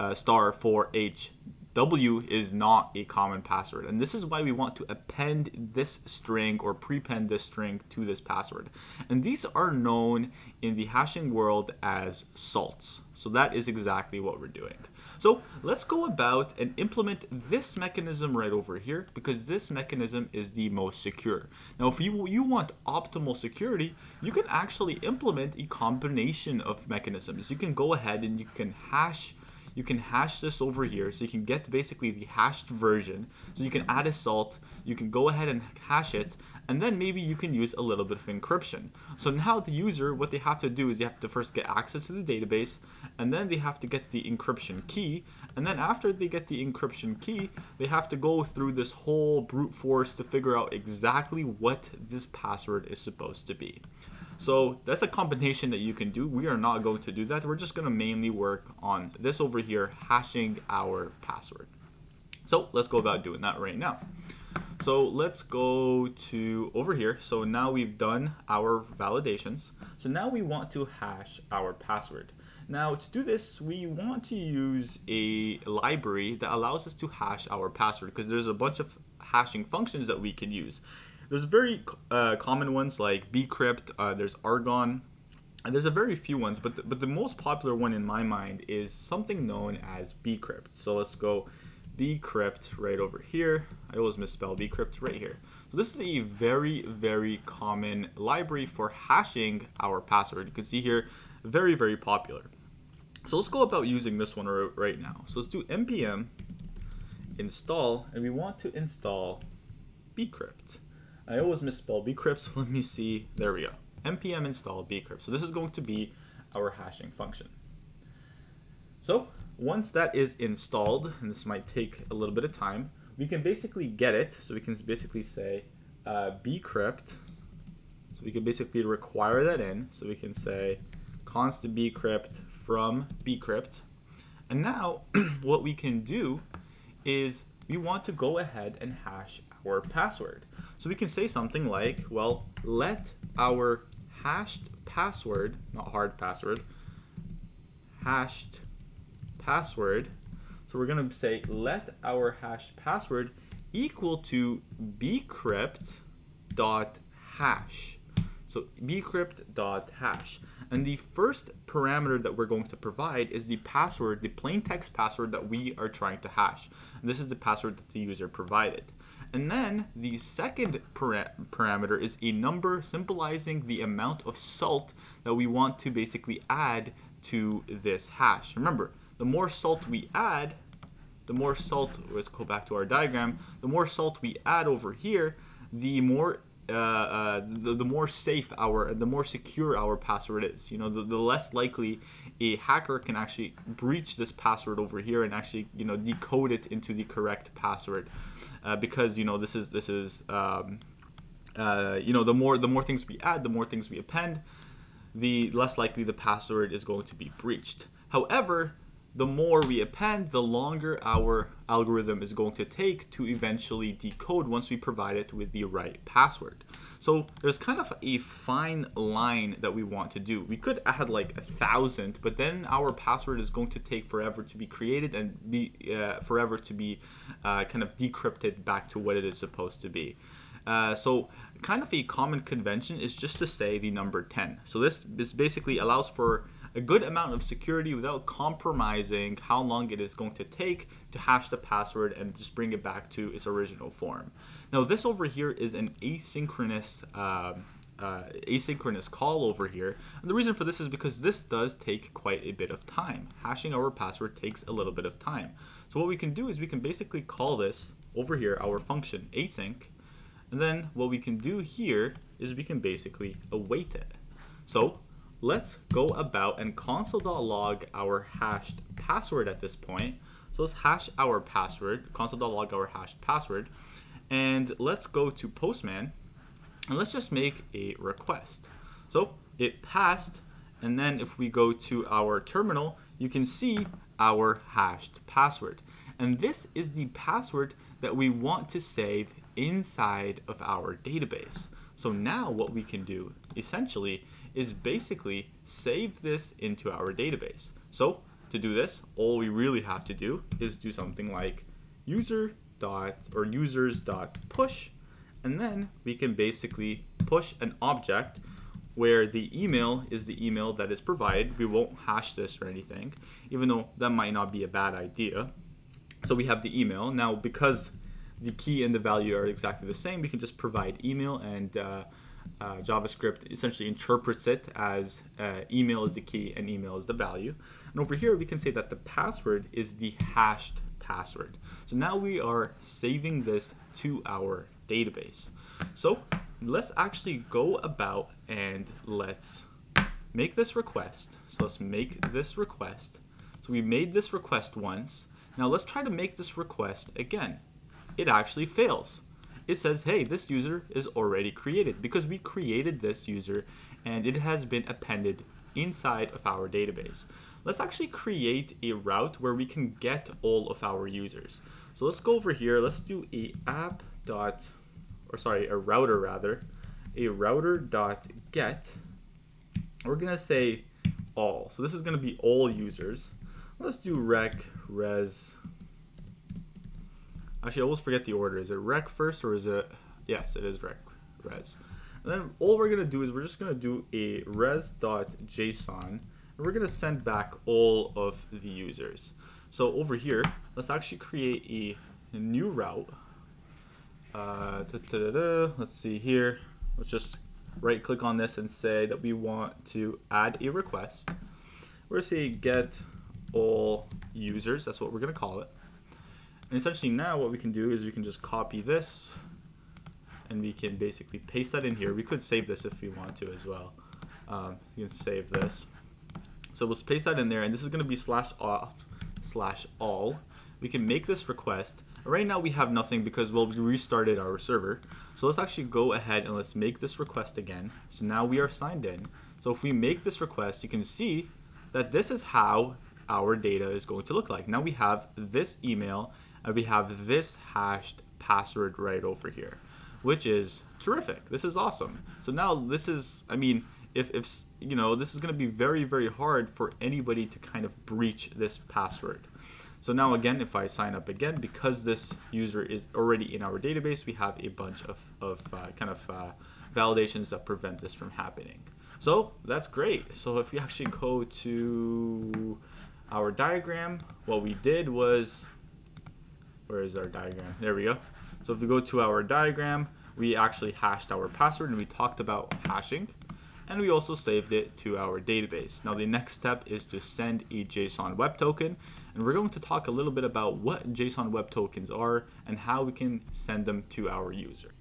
uh, star 4H W is not a common password. And this is why we want to append this string or prepend this string to this password. And these are known in the hashing world as salts. So that is exactly what we're doing. So let's go about and implement this mechanism right over here because this mechanism is the most secure. Now, if you, you want optimal security, you can actually implement a combination of mechanisms. You can go ahead and you can hash you can hash this over here so you can get basically the hashed version. So you can add a salt, you can go ahead and hash it, and then maybe you can use a little bit of encryption. So now the user, what they have to do is they have to first get access to the database, and then they have to get the encryption key, and then after they get the encryption key, they have to go through this whole brute force to figure out exactly what this password is supposed to be. So that's a combination that you can do. We are not going to do that. We're just going to mainly work on this over here, hashing our password. So let's go about doing that right now. So let's go to over here. So now we've done our validations. So now we want to hash our password. Now to do this, we want to use a library that allows us to hash our password because there's a bunch of hashing functions that we can use. There's very uh, common ones like bcrypt, uh, there's argon, and there's a very few ones, but the, but the most popular one in my mind is something known as bcrypt. So let's go bcrypt right over here. I always misspell bcrypt right here. So this is a very, very common library for hashing our password. You can see here, very, very popular. So let's go about using this one right now. So let's do npm install, and we want to install bcrypt. I always misspell bcrypt, so *laughs* let me see. There we go. npm install bcrypt. So this is going to be our hashing function. So once that is installed, and this might take a little bit of time, we can basically get it. So we can basically say uh, bcrypt. So we can basically require that in. So we can say const bcrypt from bcrypt. And now *clears throat* what we can do is we want to go ahead and hash our password. So we can say something like, well, let our hashed password, not hard password, hashed password. So we're going to say let our hashed password equal to bcrypt dot hash. So bcrypt dot hash. And the first parameter that we're going to provide is the password, the plain text password that we are trying to hash. And this is the password that the user provided. And then the second para parameter is a number symbolizing the amount of salt that we want to basically add to this hash. Remember, the more salt we add, the more salt, let's go back to our diagram, the more salt we add over here, the more uh, uh, the, the more safe our, the more secure our password is. You know, the, the less likely a hacker can actually breach this password over here and actually, you know, decode it into the correct password, uh, because you know this is this is, um, uh, you know, the more the more things we add, the more things we append, the less likely the password is going to be breached. However, the more we append, the longer our algorithm is going to take to eventually decode once we provide it with the right password. So there's kind of a fine line that we want to do. We could add like a thousand, but then our password is going to take forever to be created and be uh, forever to be uh, kind of decrypted back to what it is supposed to be. Uh, so kind of a common convention is just to say the number 10. So this, this basically allows for a good amount of security without compromising how long it is going to take to hash the password and just bring it back to its original form. Now this over here is an asynchronous uh, uh, asynchronous call over here. And the reason for this is because this does take quite a bit of time. Hashing our password takes a little bit of time. So what we can do is we can basically call this over here, our function async, and then what we can do here is we can basically await it. So let's go about and console.log our hashed password at this point. So let's hash our password, console.log our hashed password. And let's go to Postman and let's just make a request. So it passed. And then if we go to our terminal, you can see our hashed password. And this is the password that we want to save inside of our database. So now what we can do essentially is basically save this into our database. So to do this, all we really have to do is do something like user dot or users dot push, and then we can basically push an object where the email is the email that is provided. We won't hash this or anything, even though that might not be a bad idea. So we have the email. Now, because the key and the value are exactly the same, we can just provide email and uh, uh, JavaScript essentially interprets it as uh, email is the key and email is the value. And over here, we can say that the password is the hashed password. So now we are saving this to our database. So let's actually go about and let's make this request. So let's make this request. So we made this request once. Now let's try to make this request again. It actually fails it says, hey, this user is already created because we created this user and it has been appended inside of our database. Let's actually create a route where we can get all of our users. So let's go over here. Let's do a app dot, or sorry, a router rather, a router dot get. We're gonna say all. So this is gonna be all users. Let's do rec res Actually, I always forget the order. Is it rec first or is it? Yes, it is rec res. And then all we're gonna do is we're just gonna do a res.json and we're gonna send back all of the users. So over here, let's actually create a new route. Uh, da -da -da let's see here. Let's just right click on this and say that we want to add a request. We're gonna say get all users. That's what we're gonna call it. And essentially now what we can do is we can just copy this and we can basically paste that in here. We could save this if we want to as well. Um, you can save this. So we'll paste that in there and this is going to be slash auth slash all. We can make this request. Right now we have nothing because well we restarted our server. So let's actually go ahead and let's make this request again. So now we are signed in. So if we make this request, you can see that this is how our data is going to look like. Now we have this email and we have this hashed password right over here, which is terrific. This is awesome. So now this is, I mean, if, if you know, this is going to be very, very hard for anybody to kind of breach this password. So now again, if I sign up again, because this user is already in our database, we have a bunch of, of uh, kind of uh, validations that prevent this from happening. So that's great. So if we actually go to our diagram, what we did was where is our diagram? There we go. So if we go to our diagram, we actually hashed our password and we talked about hashing and we also saved it to our database. Now the next step is to send a JSON Web Token and we're going to talk a little bit about what JSON Web Tokens are and how we can send them to our user.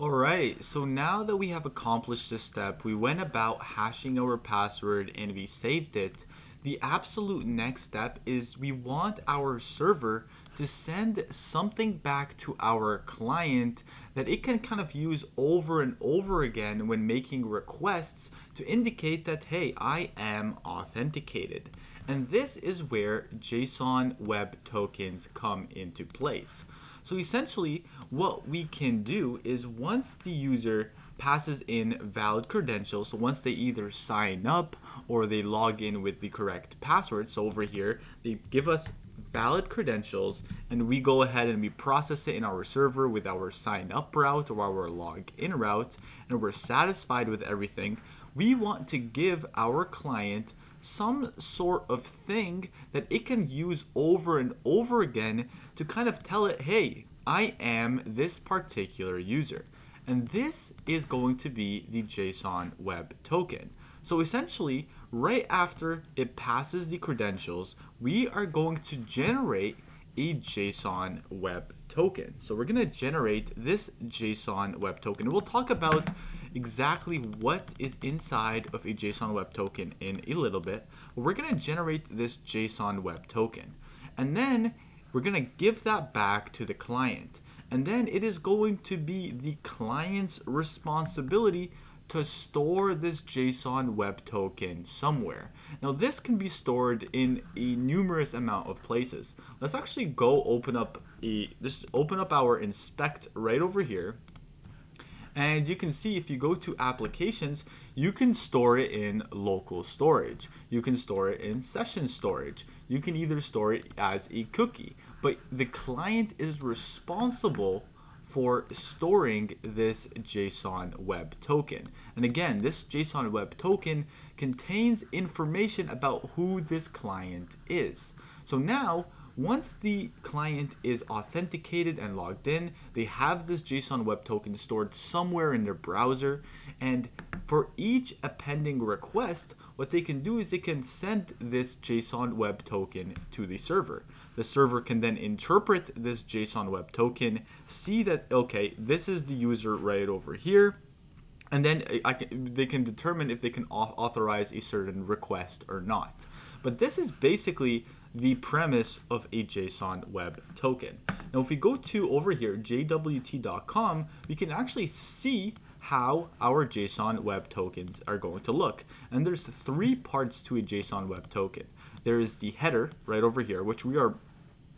Alright, so now that we have accomplished this step, we went about hashing our password and we saved it the absolute next step is we want our server to send something back to our client that it can kind of use over and over again when making requests to indicate that, hey, I am authenticated. And this is where JSON Web Tokens come into place. So essentially, what we can do is once the user passes in valid credentials, so once they either sign up or they log in with the correct password, so over here, they give us valid credentials and we go ahead and we process it in our server with our sign up route or our log in route and we're satisfied with everything, we want to give our client some sort of thing that it can use over and over again to kind of tell it, hey, I am this particular user. And this is going to be the JSON Web Token. So essentially, right after it passes the credentials, we are going to generate a JSON Web Token. So we're going to generate this JSON Web Token. We'll talk about exactly what is inside of a JSON Web Token in a little bit. We're going to generate this JSON Web Token. And then we're going to give that back to the client. And then it is going to be the client's responsibility to store this JSON web token somewhere. Now this can be stored in a numerous amount of places. Let's actually go open up a, just open up our inspect right over here. And you can see if you go to applications, you can store it in local storage. You can store it in session storage. You can either store it as a cookie, but the client is responsible for storing this JSON web token. And again, this JSON web token contains information about who this client is. So now, once the client is authenticated and logged in, they have this JSON web token stored somewhere in their browser. And for each appending request, what they can do is they can send this JSON web token to the server. The server can then interpret this JSON web token, see that, okay, this is the user right over here, and then can, they can determine if they can authorize a certain request or not. But this is basically the premise of a JSON web token. Now, if we go to over here, jwt.com, we can actually see how our JSON web tokens are going to look. And there's three parts to a JSON web token. There is the header right over here, which we are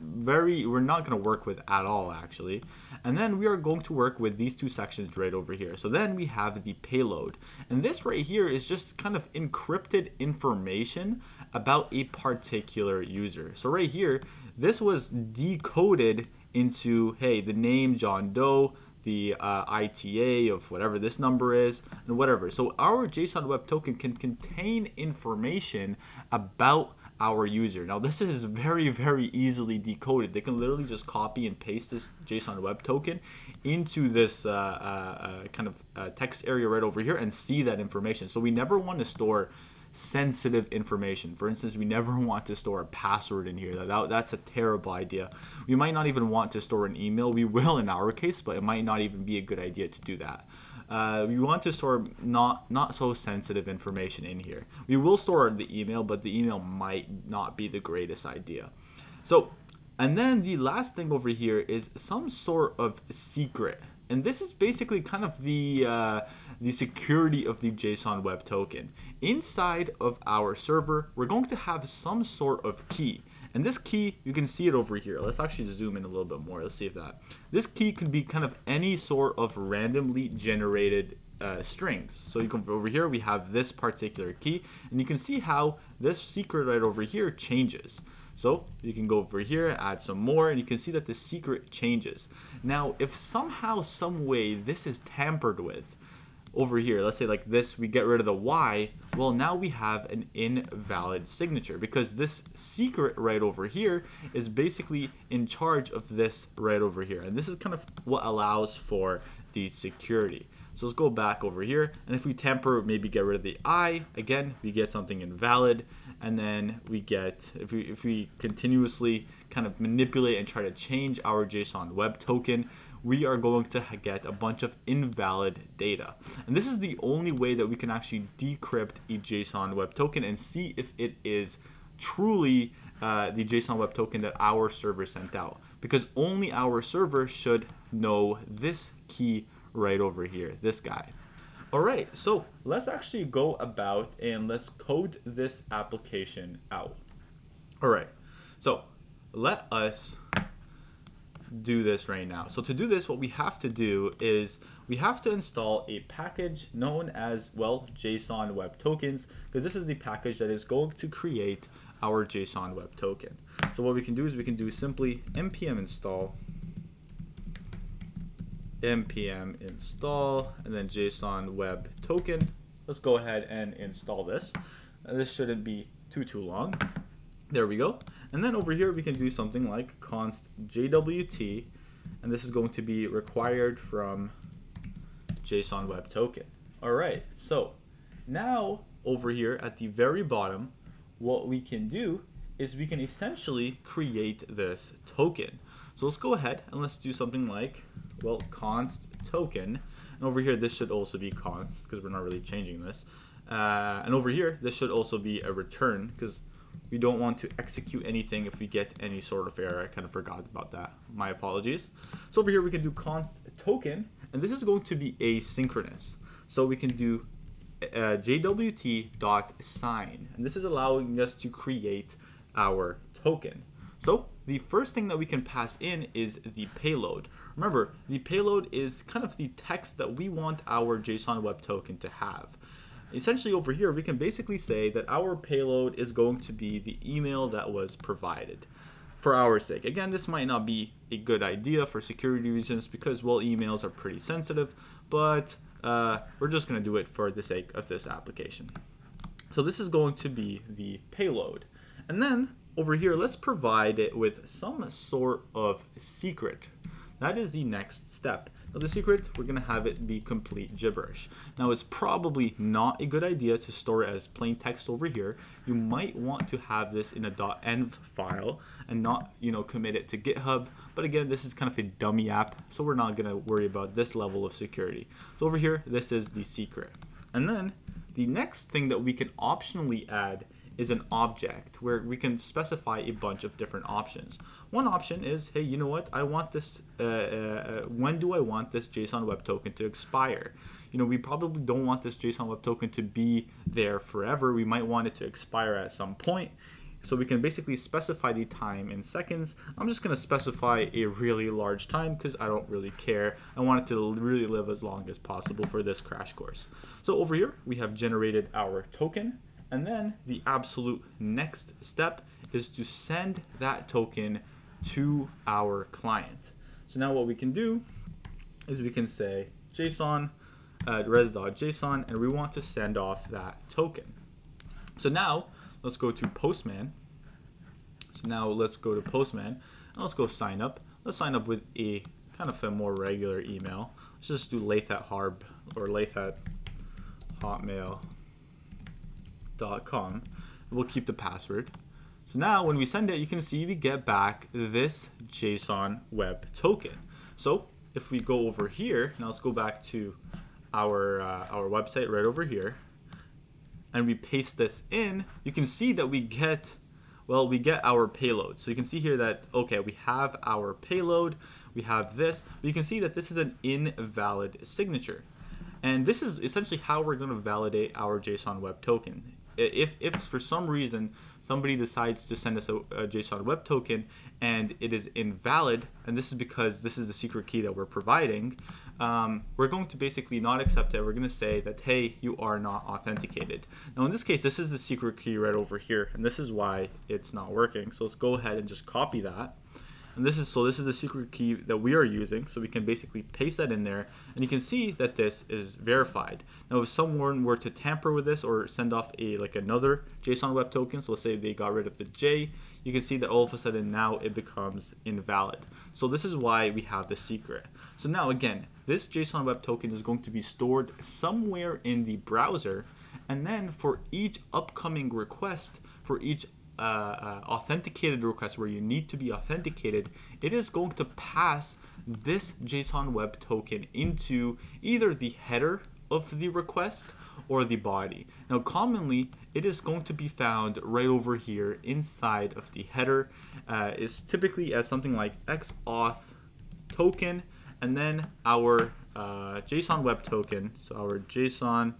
very we're not going to work with at all actually and then we are going to work with these two sections right over here so then we have the payload and this right here is just kind of encrypted information about a particular user so right here this was decoded into hey the name John Doe the uh, ITA of whatever this number is, and whatever. So our JSON Web Token can contain information about our user. Now this is very, very easily decoded. They can literally just copy and paste this JSON Web Token into this uh, uh, uh kind of uh, text area right over here and see that information. So we never want to store sensitive information. For instance, we never *laughs* want to store a password in here. That, that's a terrible idea. We might not even want to store an email. We will in our case, but it might not even be a good idea to do that. Uh, we want to store not not so sensitive information in here. We will store the email, but the email might not be the greatest idea. So, and then the last thing over here is some sort of secret. And this is basically kind of the uh, the security of the JSON Web Token. Inside of our server, we're going to have some sort of key. And this key, you can see it over here. Let's actually zoom in a little bit more. Let's see if that. This key can be kind of any sort of randomly generated uh, strings. So you can over here, we have this particular key, and you can see how this secret right over here changes. So you can go over here, add some more, and you can see that the secret changes. Now, if somehow, some way this is tampered with, over here, let's say like this, we get rid of the Y, well, now we have an invalid signature because this secret right over here is basically in charge of this right over here. And this is kind of what allows for the security. So let's go back over here. And if we tamper, maybe get rid of the I, again, we get something invalid. And then we get, if we, if we continuously kind of manipulate and try to change our JSON web token, we are going to get a bunch of invalid data. And this is the only way that we can actually decrypt a JSON web token and see if it is truly uh, the JSON web token that our server sent out. Because only our server should know this key right over here, this guy. All right, so let's actually go about and let's code this application out. All right, so let us do this right now. So to do this, what we have to do is we have to install a package known as, well, JSON Web Tokens, because this is the package that is going to create our JSON Web Token. So what we can do is we can do simply npm install npm install and then JSON Web Token. Let's go ahead and install this. this shouldn't be too, too long. There we go. And then over here, we can do something like const JWT, and this is going to be required from JSON Web Token. All right, so now over here at the very bottom, what we can do is we can essentially create this token. So let's go ahead and let's do something like, well, const token. And over here, this should also be const because we're not really changing this. Uh, and over here, this should also be a return because we don't want to execute anything if we get any sort of error. I kind of forgot about that. My apologies. So over here, we can do const token, and this is going to be asynchronous. So we can do uh, jwt.sign, and this is allowing us to create our token. So the first thing that we can pass in is the payload. Remember, the payload is kind of the text that we want our JSON Web Token to have. Essentially over here, we can basically say that our payload is going to be the email that was provided for our sake. Again, this might not be a good idea for security reasons because, well, emails are pretty sensitive, but uh, we're just going to do it for the sake of this application. So this is going to be the payload. And then over here, let's provide it with some sort of secret. That is the next step. Now the secret, we're gonna have it be complete gibberish. Now it's probably not a good idea to store it as plain text over here. You might want to have this in a .env file and not, you know, commit it to GitHub. But again, this is kind of a dummy app, so we're not gonna worry about this level of security. So over here, this is the secret. And then the next thing that we can optionally add is an object where we can specify a bunch of different options. One option is, hey, you know what? I want this, uh, uh, when do I want this JSON Web Token to expire? You know, we probably don't want this JSON Web Token to be there forever. We might want it to expire at some point. So we can basically specify the time in seconds. I'm just gonna specify a really large time because I don't really care. I want it to really live as long as possible for this crash course. So over here, we have generated our token. And then the absolute next step is to send that token to our client. So now what we can do is we can say JSON uh, res.json and we want to send off that token. So now let's go to Postman. So now let's go to Postman and let's go sign up. Let's sign up with a kind of a more regular email. Let's just do laith at harb or laith at hotmail.com. We'll keep the password. So now when we send it, you can see we get back this JSON web token. So if we go over here, now let's go back to our, uh, our website right over here, and we paste this in, you can see that we get, well, we get our payload. So you can see here that, okay, we have our payload, we have this, but you can see that this is an invalid signature. And this is essentially how we're going to validate our JSON web token. If, if for some reason somebody decides to send us a, a, JSON web token and it is invalid, and this is because this is the secret key that we're providing, um, we're going to basically not accept it. We're going to say that, hey, you are not authenticated. Now, in this case, this is the secret key right over here, and this is why it's not working. So let's go ahead and just copy that. And this is so this is the secret key that we are using. So we can basically paste that in there and you can see that this is verified. Now if someone were to tamper with this or send off a like another JSON web token, so let's say they got rid of the J, you can see that all of a sudden now it becomes invalid. So this is why we have the secret. So now again, this JSON web token is going to be stored somewhere in the browser and then for each upcoming request, for each uh, uh, authenticated request where you need to be authenticated, it is going to pass this JSON web token into either the header of the request or the body. Now commonly it is going to be found right over here inside of the header. Uh, it's typically as something like xauth token and then our uh, JSON web token. So our JSON,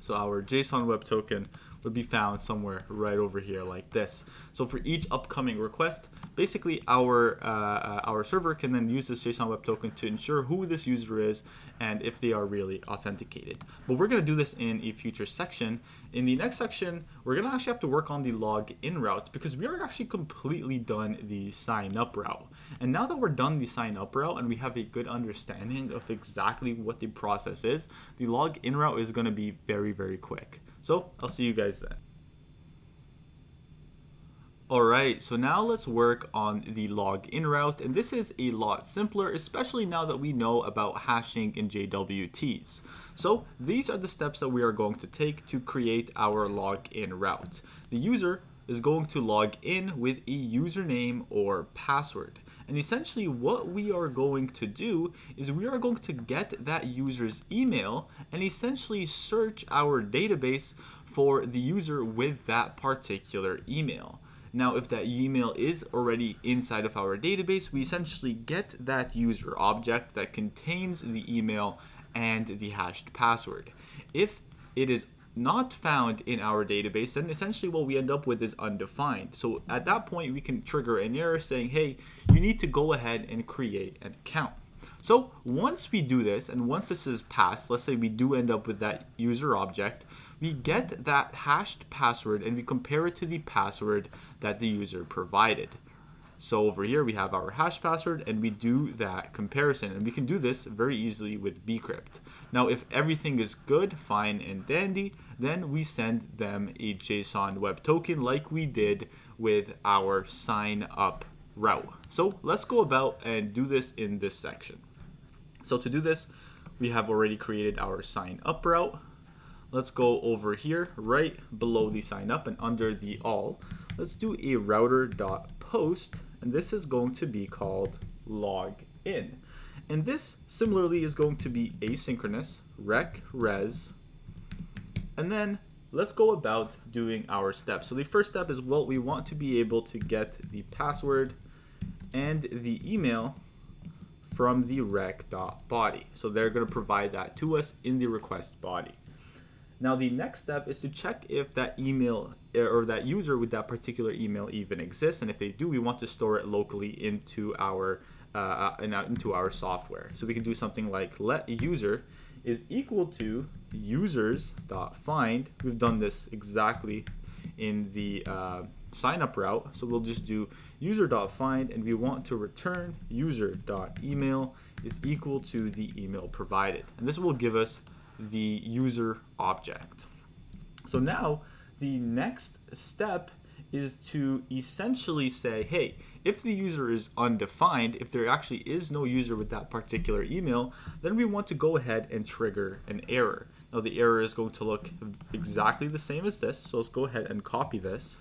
so our JSON web token would be found somewhere right over here like this. So for each upcoming request, basically our uh, our server can then use this JSON Web Token to ensure who this user is and if they are really authenticated. But we're to do this in a future section. In the next section, we're to actually have to work on the log in route because we are actually completely done the sign up route. And now that we're done the sign up route and we have a good understanding of exactly what the process is, the log in route is to be very, very quick. So I'll see you guys then. Alright, so now let's work on the login route, and this is a lot simpler, especially now that we know about hashing in JWTs. So these are the steps that we are going to take to create our login route. The user is going to log in with a username or password. And essentially what we are going to do is we are going to get that user's email and essentially search our database for the user with that particular email. Now, if that email is already inside of our database, we essentially get that user object that contains the email and the hashed password. If it is not found in our database, then essentially what we end up with is undefined. So at that point, we can trigger an error saying, hey, you need to go ahead and create an account. So once we do this, and once this is passed, let's say we do end up with that user object, we get that hashed password and we compare it to the password that the user provided. So over here we have our hash password and we do that comparison and we can do this very easily with bcrypt. Now if everything is good, fine and dandy, then we send them a JSON web token like we did with our sign up route. So let's go about and do this in this section. So to do this, we have already created our sign up route. Let's go over here right below the sign up and under the all. Let's do a router.post and this is going to be called log in. And this similarly is going to be asynchronous, rec res, and then let's go about doing our steps. So the first step is well, we want to be able to get the password and the email from the rec.body. So they're going to provide that to us in the request body. Now the next step is to check if that email or that user with that particular email even exists, and if they do, we want to store it locally into our uh, into our software. So we can do something like let user is equal to users.find. We've done this exactly in the uh, route. So we'll just do user.find and we want to return user.email is equal to the email provided. And this will give us the user object. So now the next step is to essentially say, hey, if the user is undefined, if there actually is no user with that particular email, then we want to go ahead and trigger an error. Now the error is going to look exactly the same as this. So let's go ahead and copy this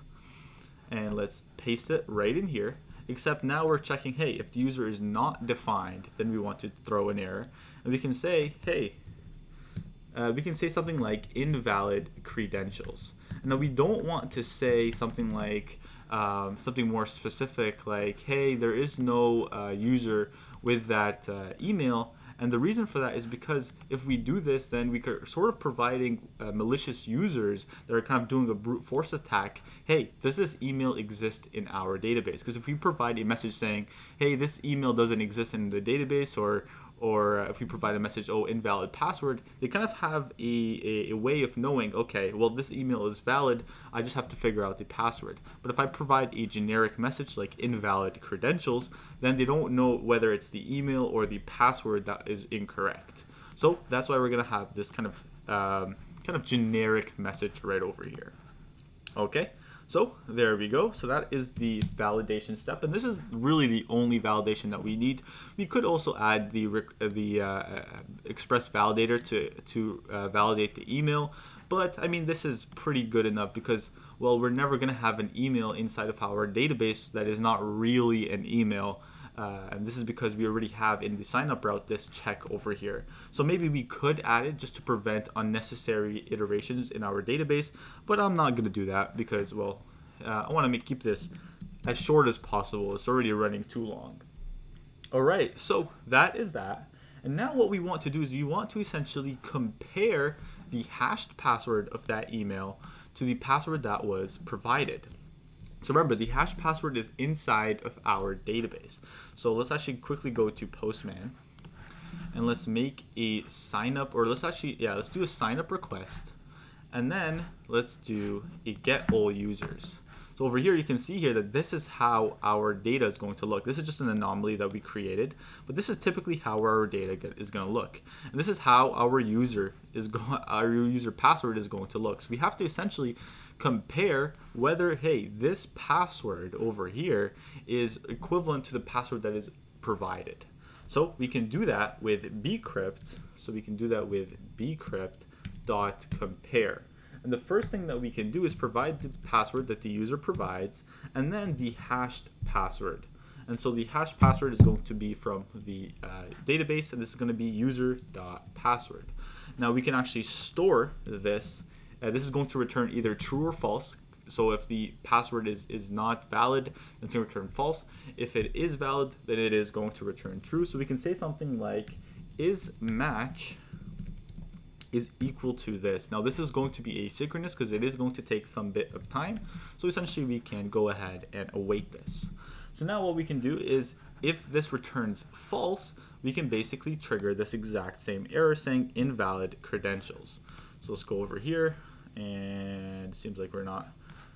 and let's paste it right in here. Except now we're checking, hey, if the user is not defined, then we want to throw an error. And we can say, hey, uh, we can say something like invalid credentials. Now we don't want to say something like um, something more specific like, hey, there is no uh, user with that uh, email. And the reason for that is because if we do this, then we are sort of providing uh, malicious users that are kind of doing a brute force attack. Hey, does this email exist in our database? Because if we provide a message saying, hey, this email doesn't exist in the database or or if we provide a message, oh, invalid password, they kind of have a, a, a, way of knowing, okay, well, this email is valid, I just have to figure out the password. But if I provide a generic message like invalid credentials, then they don't know whether it's the email or the password that is incorrect. So that's why we're gonna have this kind of um, kind of generic message right over here. Okay. So there we go. So that is the validation step, and this is really the only validation that we need. We could also add the uh, the uh, uh, express validator to to uh, validate the email, but I mean this is pretty good enough because well we're never going to have an email inside of our database that is not really an email. Uh, and this is because we already have in the sign up route this check over here. So maybe we could add it just to prevent unnecessary iterations in our database, but I'm not going to do that because, well, uh, I want to keep this as short as possible. It's already running too long. All right, so that is that. And now what we want to do is we want to essentially compare the hashed password of that email to the password that was provided. So remember, the hash password is inside of our database. So let's actually quickly go to Postman and let's make a sign up, or let's actually, yeah, let's do a sign up request. And then let's do a get all users. So over here, you can see here that this is how our data is going to look. This is just an anomaly that we created, but this is typically how our data is going to look. And this is how our user is going, *laughs* our user password is going to look. So we have to essentially compare whether, hey, this password over here is equivalent to the password that is provided. So we can do that with bcrypt. So we can do that with bcrypt dot compare. And the first thing that we can do is provide the password that the user provides and then the hashed password. And so the hash password is going to be from the uh, database, and this is going to be user.password. Now we can actually store this. Uh, this is going to return either true or false. So if the password is, is not valid, then it's going to return false. If it is valid, then it is going to return true. So we can say something like is match is equal to this. Now this is going to be asynchronous because it is going to take some bit of time. So essentially we can go ahead and await this. So now what we can do is if this returns false, we can basically trigger this exact same error saying invalid credentials. So let's go over here and it seems like we're not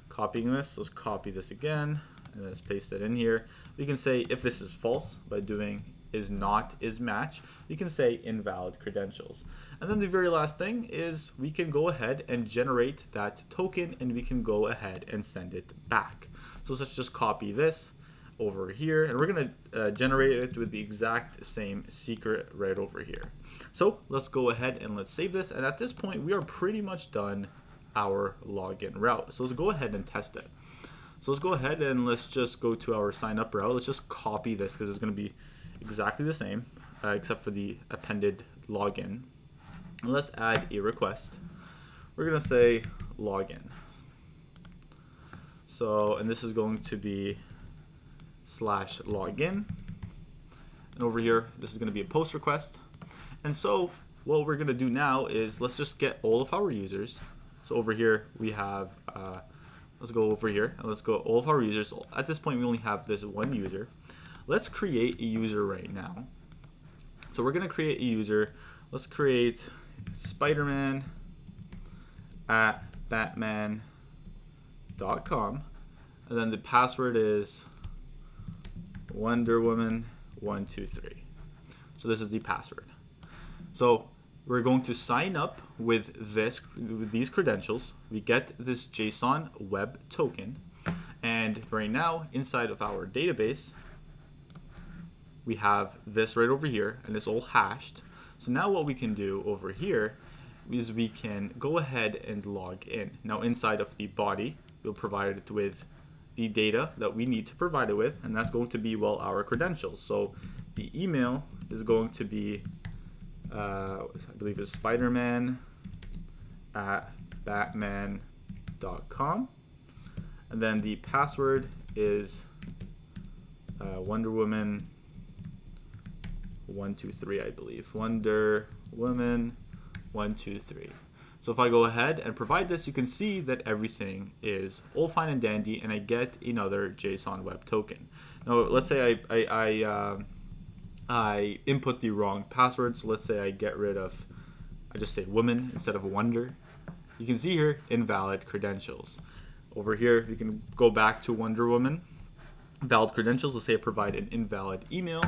copying this. Let's copy this again and let's paste it in here. We can say if this is false by doing is not is match, we can say invalid credentials. And then the very last thing is we can go ahead and generate that token and we can go ahead and send it back. So let's just copy this over here and we're to uh, generate it with the exact same secret right over here. So let's go ahead and let's save this and at this point we are pretty much done our login route. So let's go ahead and test it. So let's go ahead and let's just go to our sign up route. Let's just copy this because it's going to be exactly the same uh, except for the appended login. And let's add a request. We're going to say login. So, and this is going to be slash login. And over here, this is going to be a post request. And so what we're going to do now is let's just get all of our users. So over here, we have, uh, let's go over here and let's go all of our users. At this point, we only have this one user. Let's create a user right now. So we're going to create a user. Let's create Spider-Man at batman.com. And then the password is Wonder Woman 123. So this is the password. So we're going to sign up with this with these credentials. We get this JSON web token. And right now, inside of our database, we have this right over here, and it's all hashed. So now what we can do over here is we can go ahead and log in. Now inside of the body, we'll provide it with the data that we need to provide it with, and that's going to be, well, our credentials. So the email is going to be, uh, I believe it's Spider-Man at batman.com. And then the password is uh, Wonder Woman 123, I believe. Wonder Woman 123. So if I go ahead and provide this, you can see that everything is all fine and dandy, and I get another JSON Web Token. Now, let's say I, I, I, uh, I input the wrong password. So let's say I get rid of, I just say woman instead of wonder. You can see here, invalid credentials. Over here, you can go back to Wonder Woman. Valid credentials, let's say I provide an invalid email.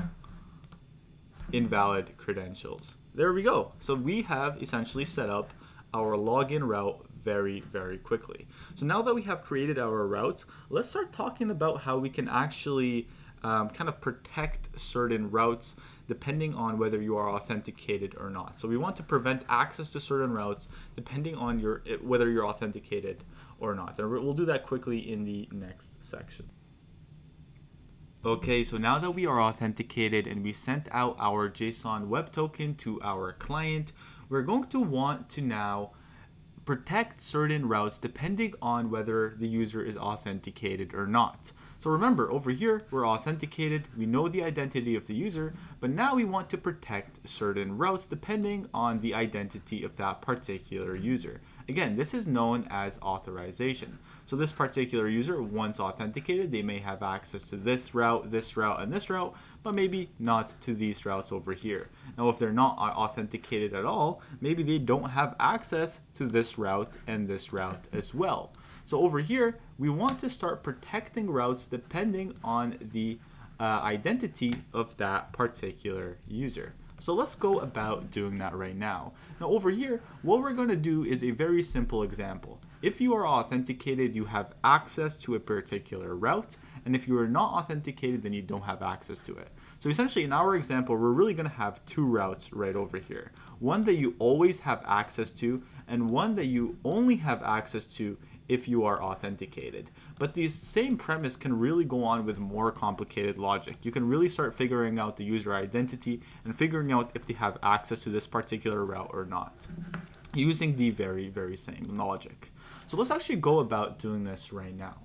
Invalid credentials. There we go. So we have essentially set up our login route very, very quickly. So now that we have created our routes, let's start talking about how we can actually um, kind of protect certain routes depending on whether you are authenticated or not. So we want to prevent access to certain routes depending on your whether you're authenticated or not. And we'll do that quickly in the next section. Okay, so now that we are authenticated and we sent out our JSON web token to our client, we're going to want to now protect certain routes depending on whether the user is authenticated or not. So remember, over here, we're authenticated, we know the identity of the user, but now we want to protect certain routes depending on the identity of that particular user. Again, this is known as authorization. So this particular user, once authenticated, they may have access to this route, this route, and this route, but maybe not to these routes over here. Now, if they're not authenticated at all, maybe they don't have access to this route and this route as well. So over here, we want to start protecting routes depending on the uh, identity of that particular user. So let's go about doing that right now. Now over here, what we're going to do is a very simple example. If you are authenticated, you have access to a particular route, and if you are not authenticated, then you don't have access to it. So essentially in our example, we're really gonna have two routes right over here. One that you always have access to, and one that you only have access to if you are authenticated. But the same premise can really go on with more complicated logic. You can really start figuring out the user identity and figuring out if they have access to this particular route or not using the very, very same logic. So let's actually go about doing this right now.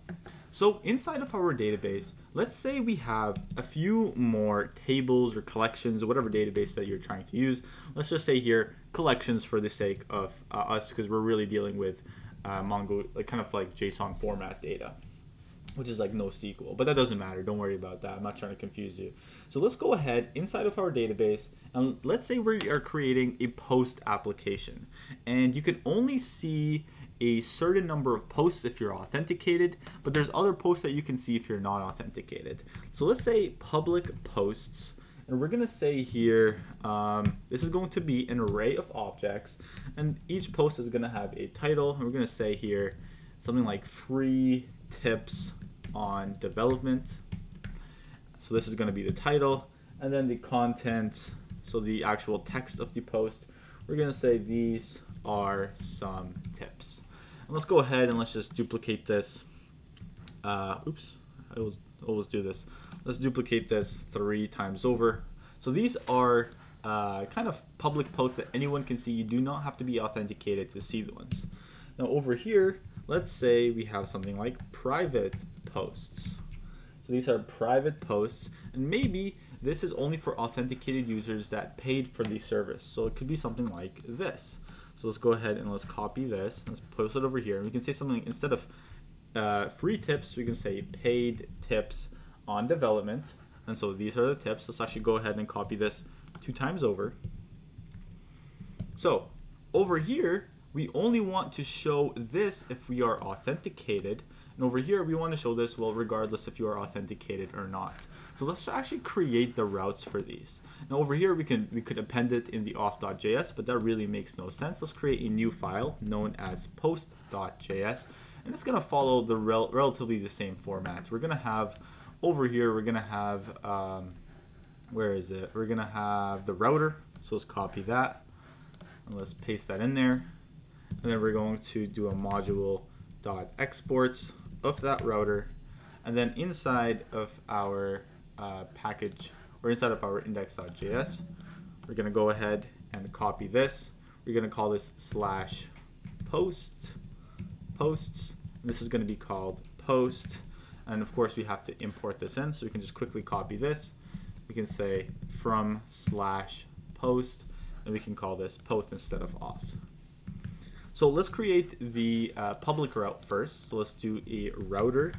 So inside of our database, let's say we have a few more tables or collections or whatever database that you're trying to use. Let's just say here collections for the sake of uh, us because we're really dealing with uh, Mongo, like kind of like JSON format data, which is like NoSQL, but that doesn't matter. Don't worry about that. I'm not trying to confuse you. So let's go ahead inside of our database and let's say we are creating a post application and you can only see a certain number of posts if you're authenticated, but there's other posts that you can see if you're not authenticated. So let's say public posts, and we're gonna say here, um, this is going to be an array of objects, and each post is gonna have a title, and we're gonna say here something like free tips on development. So this is gonna be the title, and then the content, so the actual text of the post, we're gonna say these are some tips. And let's go ahead and let's just duplicate this. Uh, oops, I always, always do this. Let's duplicate this three times over. So these are uh, kind of public posts that anyone can see. You do not have to be authenticated to see the ones. Now over here, let's say we have something like private posts. So these are private posts, and maybe this is only for authenticated users that paid for the service. So it could be something like this. So let's go ahead and let's copy this. Let's post it over here. And we can say something instead of uh, free tips, we can say paid tips on development. And so these are the tips. Let's actually go ahead and copy this two times over. So over here, we only want to show this if we are authenticated. And over here, we want to show this, well, regardless if you are authenticated or not. So let's actually create the routes for these. Now over here, we can we could append it in the auth.js, but that really makes no sense. Let's create a new file known as post.js. And it's going to follow the rel relatively the same format. We're going to have over here, we're going to have, um, where is it? We're going to have the router. So let's copy that. And let's paste that in there. And then we're going to do a module dot exports of that router. And then inside of our uh, package or inside of our index.js, we're going to go ahead and copy this. We're going to call this slash post posts. This is going to be called post. And of course, we have to import this in. So we can just quickly copy this. We can say from slash post, and we can call this post instead of auth. So let's create the uh, public route first. So let's do a router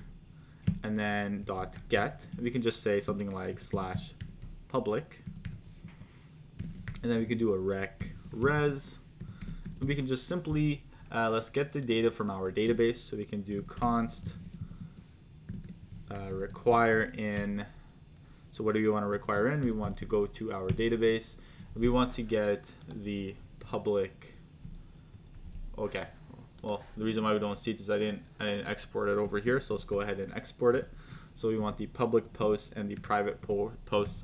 and then dot get. We can just say something like slash public. And then we can do a rec res. And we can just simply, uh, let's get the data from our database. So we can do const uh, require in. So what do we want to require in? We want to go to our database. We want to get the public Okay. Well, the reason why we don't see it is I didn't I didn't export it over here. So let's go ahead and export it. So we want the public post and the private po post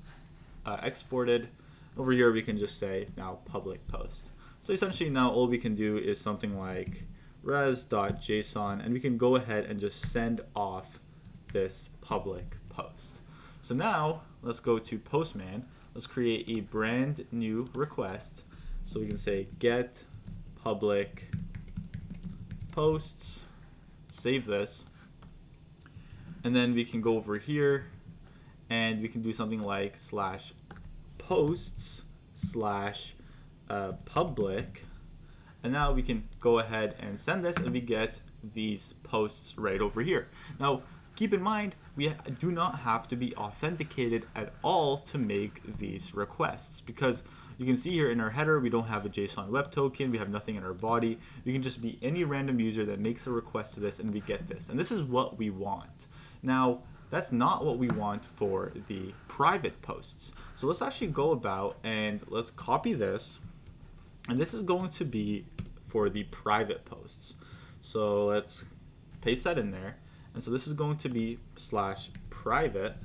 uh, exported. Over here we can just say now public post. So essentially now all we can do is something like res.json and we can go ahead and just send off this public post. So now let's go to Postman. Let's create a brand new request. So we can say get public posts, save this, and then we can go over here and we can do something like slash posts slash uh, public and now we can go ahead and send this and we get these posts right over here. Now keep in mind we do not have to be authenticated at all to make these requests because you can see here in our header, we don't have a JSON web token. We have nothing in our body. We can just be any random user that makes a request to this and we get this. And this is what we want. Now, that's not what we want for the private posts. So let's actually go about and let's copy this. And this is going to be for the private posts. So let's paste that in there. And so this is going to be slash private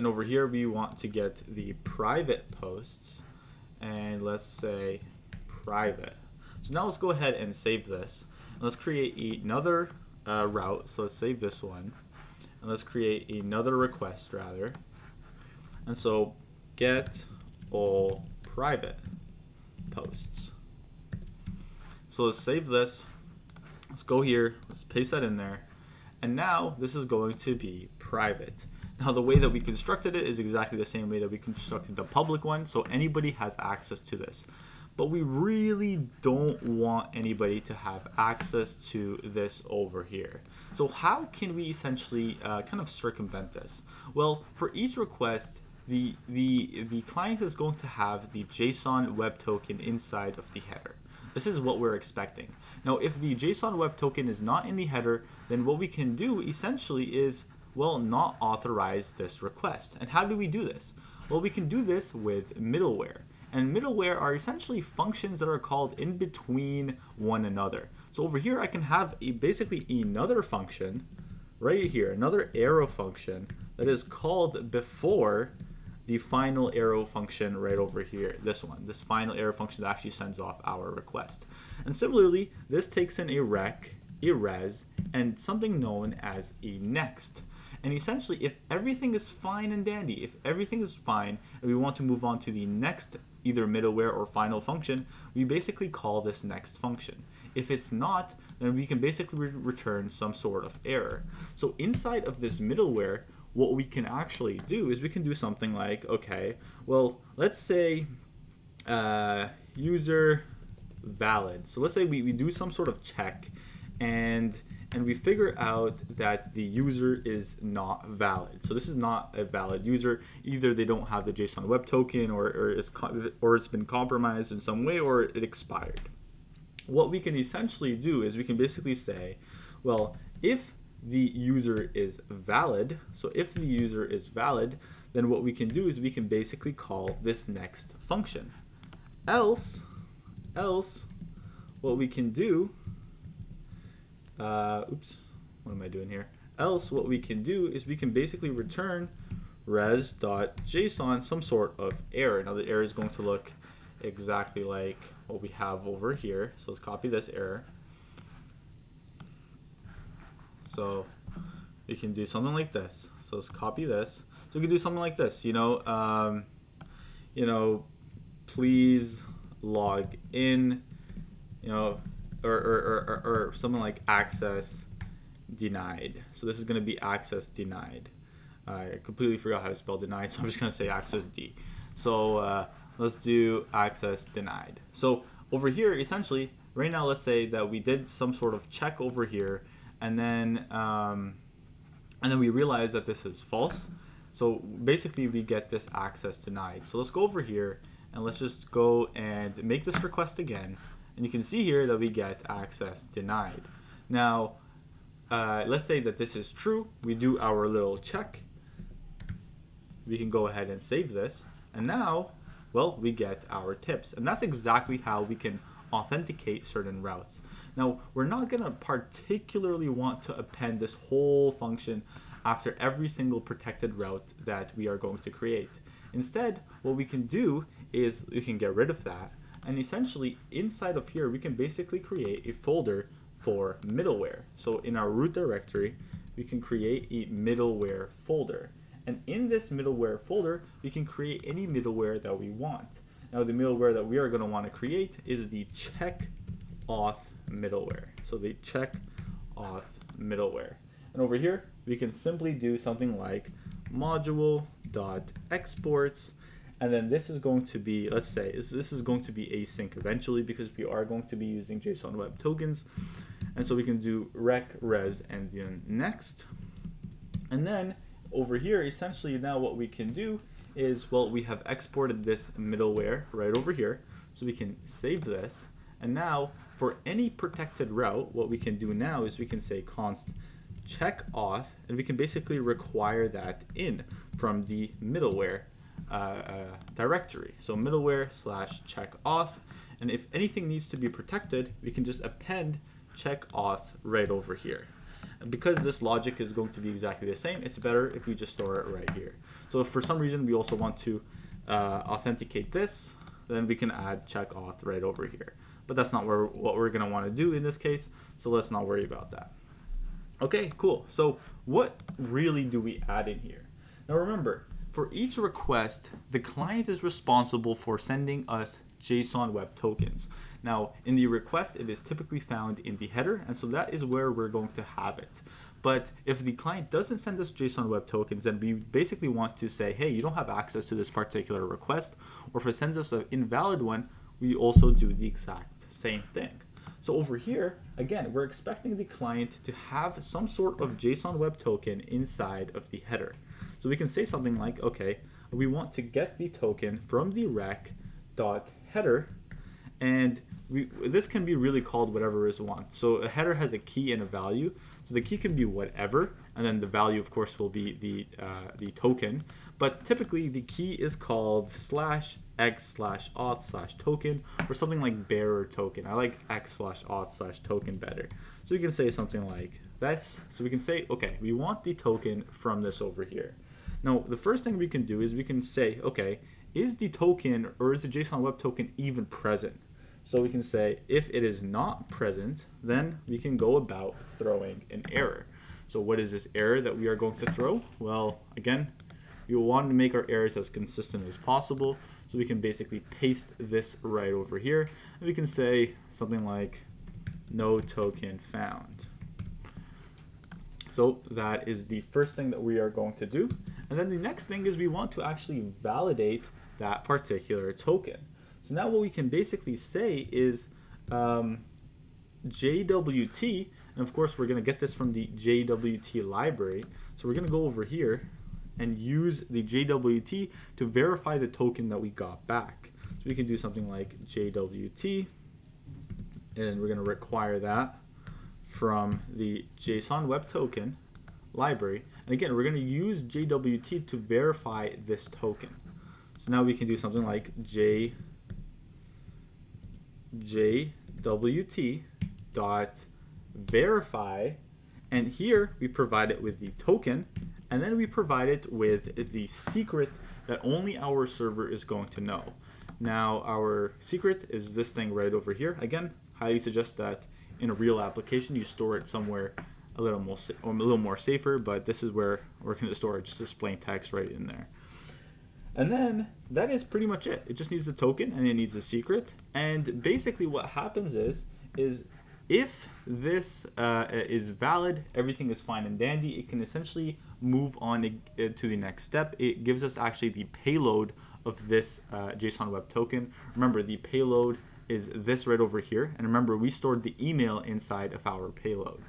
and over here, we want to get the private posts. And let's say private. So now let's go ahead and save this. And Let's create another uh, route. So let's save this one. And let's create another request rather. And so get all private posts. So let's save this. Let's go here. Let's paste that in there. And now this is going to be private. Now the way that we constructed it is exactly the same way that we constructed the public one. So anybody has access to this but we really don't want anybody to have access to this over here. So how can we essentially uh, kind of circumvent this? Well, for each request, the, the, the client is going to have the JSON web token inside of the header. This is what we're expecting. Now, if the JSON web token is not in the header, then what we can do essentially is, well, not authorize this request. And how do we do this? Well, we can do this with middleware. And middleware are essentially functions that are called in between one another. So over here, I can have a, basically another function right here, another arrow function that is called before the final arrow function right over here, this one, this final arrow function that actually sends off our request. And similarly, this takes in a rec, a res, and something known as a next. And essentially, if everything is fine and dandy, if everything is fine, and we want to move on to the next either middleware or final function, we basically call this next function. If it's not, then we can basically re return some sort of error. So inside of this middleware, what we can actually do is we can do something like, okay, well, let's say uh, user valid. So let's say we, we do some sort of check and and we figure out that the user is not valid. So this is not a valid user. Either they don't have the JSON web token or, or, it's, or it's been compromised in some way or it expired. What we can essentially do is we can basically say, well, if the user is valid, so if the user is valid, then what we can do is we can basically call this next function. Else, else, what we can do uh, oops, what am I doing here? Else, what we can do is we can basically return res.json some sort of error. Now the error is going to look exactly like what we have over here. So let's copy this error. So we can do something like this. So let's copy this. So we can do something like this, you know, um, you know, please log in, you know, or, or, or, or something like access denied. So this is going to be access denied. I completely forgot how to spell denied, so I'm just going to say access D. So uh, let's do access denied. So over here, essentially, right now, let's say that we did some sort of check over here, and then um, and then we realize that this is false. So basically, we get this access denied. So let's go over here, and let's just go and make this request again. And you can see here that we get access denied. Now, uh, let's say that this is true. We do our little check. We can go ahead and save this. And now, well, we get our tips. And that's exactly how we can authenticate certain routes. Now, we're not going to particularly want to append this whole function after every single protected route that we are going to create. Instead, what we can do is we can get rid of that and essentially inside of here, we can basically create a folder for middleware. So in our root directory, we can create a middleware folder. And in this middleware folder, we can create any middleware that we want. Now the middleware that we are going to want to create is the check auth middleware. So the check auth middleware. And over here, we can simply do something like module.exports and then this is going to be, let's say, this is going to be async eventually because we are going to be using JSON Web Tokens. And so we can do rec, res, and then next. And then over here, essentially now what we can do is, well, we have exported this middleware right over here. So we can save this. And now for any protected route, what we can do now is we can say const check auth, and we can basically require that in from the middleware uh, uh, directory. So middleware slash check auth. And if anything needs to be protected, we can just append check auth right over here. And because this logic is going to be exactly the same, it's better if we just store it right here. So if for some reason we also want to uh, authenticate this, then we can add check auth right over here. But that's not where, what we're gonna wanna do in this case, so let's not worry about that. Okay, cool. So what really do we add in here? Now remember, for each request, the client is responsible for sending us JSON Web Tokens. Now, in the request, it is typically found in the header, and so that is where we're going to have it. But if the client doesn't send us JSON Web Tokens, then we basically want to say, hey, you don't have access to this particular request, or if it sends us an invalid one, we also do the exact same thing. So over here, again, we're expecting the client to have some sort of JSON Web Token inside of the header. So we can say something like, okay, we want to get the token from the rec dot header and we, this can be really called whatever is want. So a header has a key and a value. So the key can be whatever, and then the value, of course, will be the uh, the token. But typically, the key is called slash x slash auth slash token, or something like bearer token. I like x slash auth slash token better. So we can say something like this. So we can say, okay, we want the token from this over here. Now, the first thing we can do is we can say, okay, is the token or is the JSON Web Token even present? So we can say if it is not present, then we can go about throwing an error. So what is this error that we are going to throw? Well, again, we want to make our errors as consistent as possible. So we can basically paste this right over here. And we can say something like no token found. So that is the first thing that we are going to do. And then the next thing is we want to actually validate that particular token. So now what we can basically say is um, JWT, and of course we're going to get this from the JWT library. So we're going to go over here and use the JWT to verify the token that we got back. So we can do something like JWT, and we're going to require that from the JSON Web Token library. And again, we're going to use JWT to verify this token. So now we can do something like J JWT dot verify and here we provide it with the token and then we provide it with the secret that only our server is going to know. Now our secret is this thing right over here. Again, highly suggest that in a real application you store it somewhere a little more a little more safer, but this is where we're going to store it, just this plain text right in there. And then that is pretty much it. It just needs a token and it needs a secret. And basically what happens is, is if this uh, is valid, everything is fine and dandy, it can essentially move on to the next step. It gives us actually the payload of this uh, JSON Web Token. Remember, the payload is this right over here. And remember, we stored the email inside of our payload.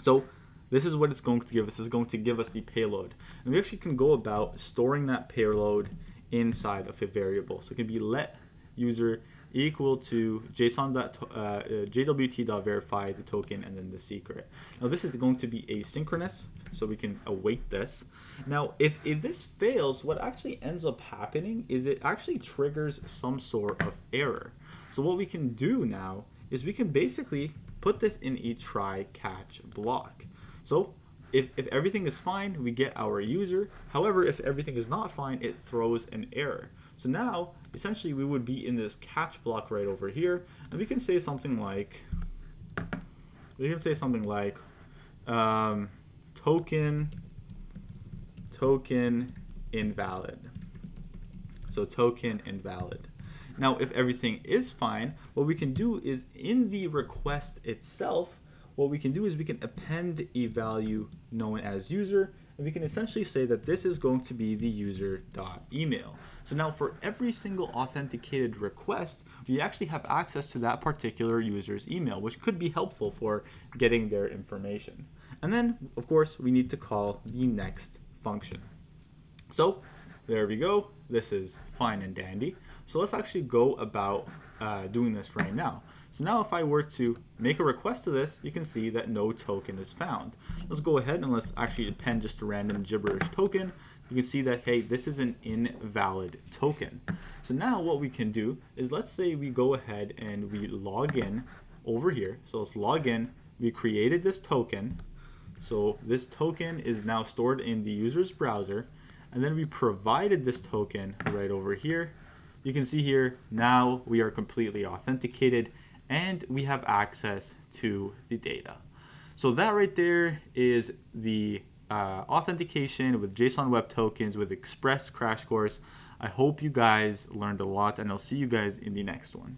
So this is what it's going to give us. It's going to give us the payload. And we actually can go about storing that payload inside of a variable. So it can be let user equal to json uh, jwt.verify the token and then the secret. Now this is going to be asynchronous, so we can await this. Now if, if this fails, what actually ends up happening is it actually triggers some sort of error. So what we can do now is we can basically put this in a try catch block. So if, if everything is fine, we get our user. However, if everything is not fine, it throws an error. So now, essentially, we would be in this catch block right over here, and we can say something like, we can say something like, um, token, token invalid. So token invalid. Now, if everything is fine, what we can do is in the request itself, what we can do is we can append a value known as user, and we can essentially say that this is going to be the user.email. So now for every single authenticated request, we actually have access to that particular user's email, which could be helpful for getting their information. And then, of course, we need to call the next function. So there we go. This is fine and dandy. So let's actually go about uh, doing this right now. So now if I were to make a request to this, you can see that no token is found. Let's go ahead and let's actually append just a random gibberish token. You can see that, hey, this is an invalid token. So now what we can do is let's say we go ahead and we log in over here. So let's log in. We created this token. So this token is now stored in the user's browser. And then we provided this token right over here you can see here now we are completely authenticated and we have access to the data. So that right there is the uh, authentication with JSON Web Tokens with Express Crash Course. I hope you guys learned a lot and I'll see you guys in the next one.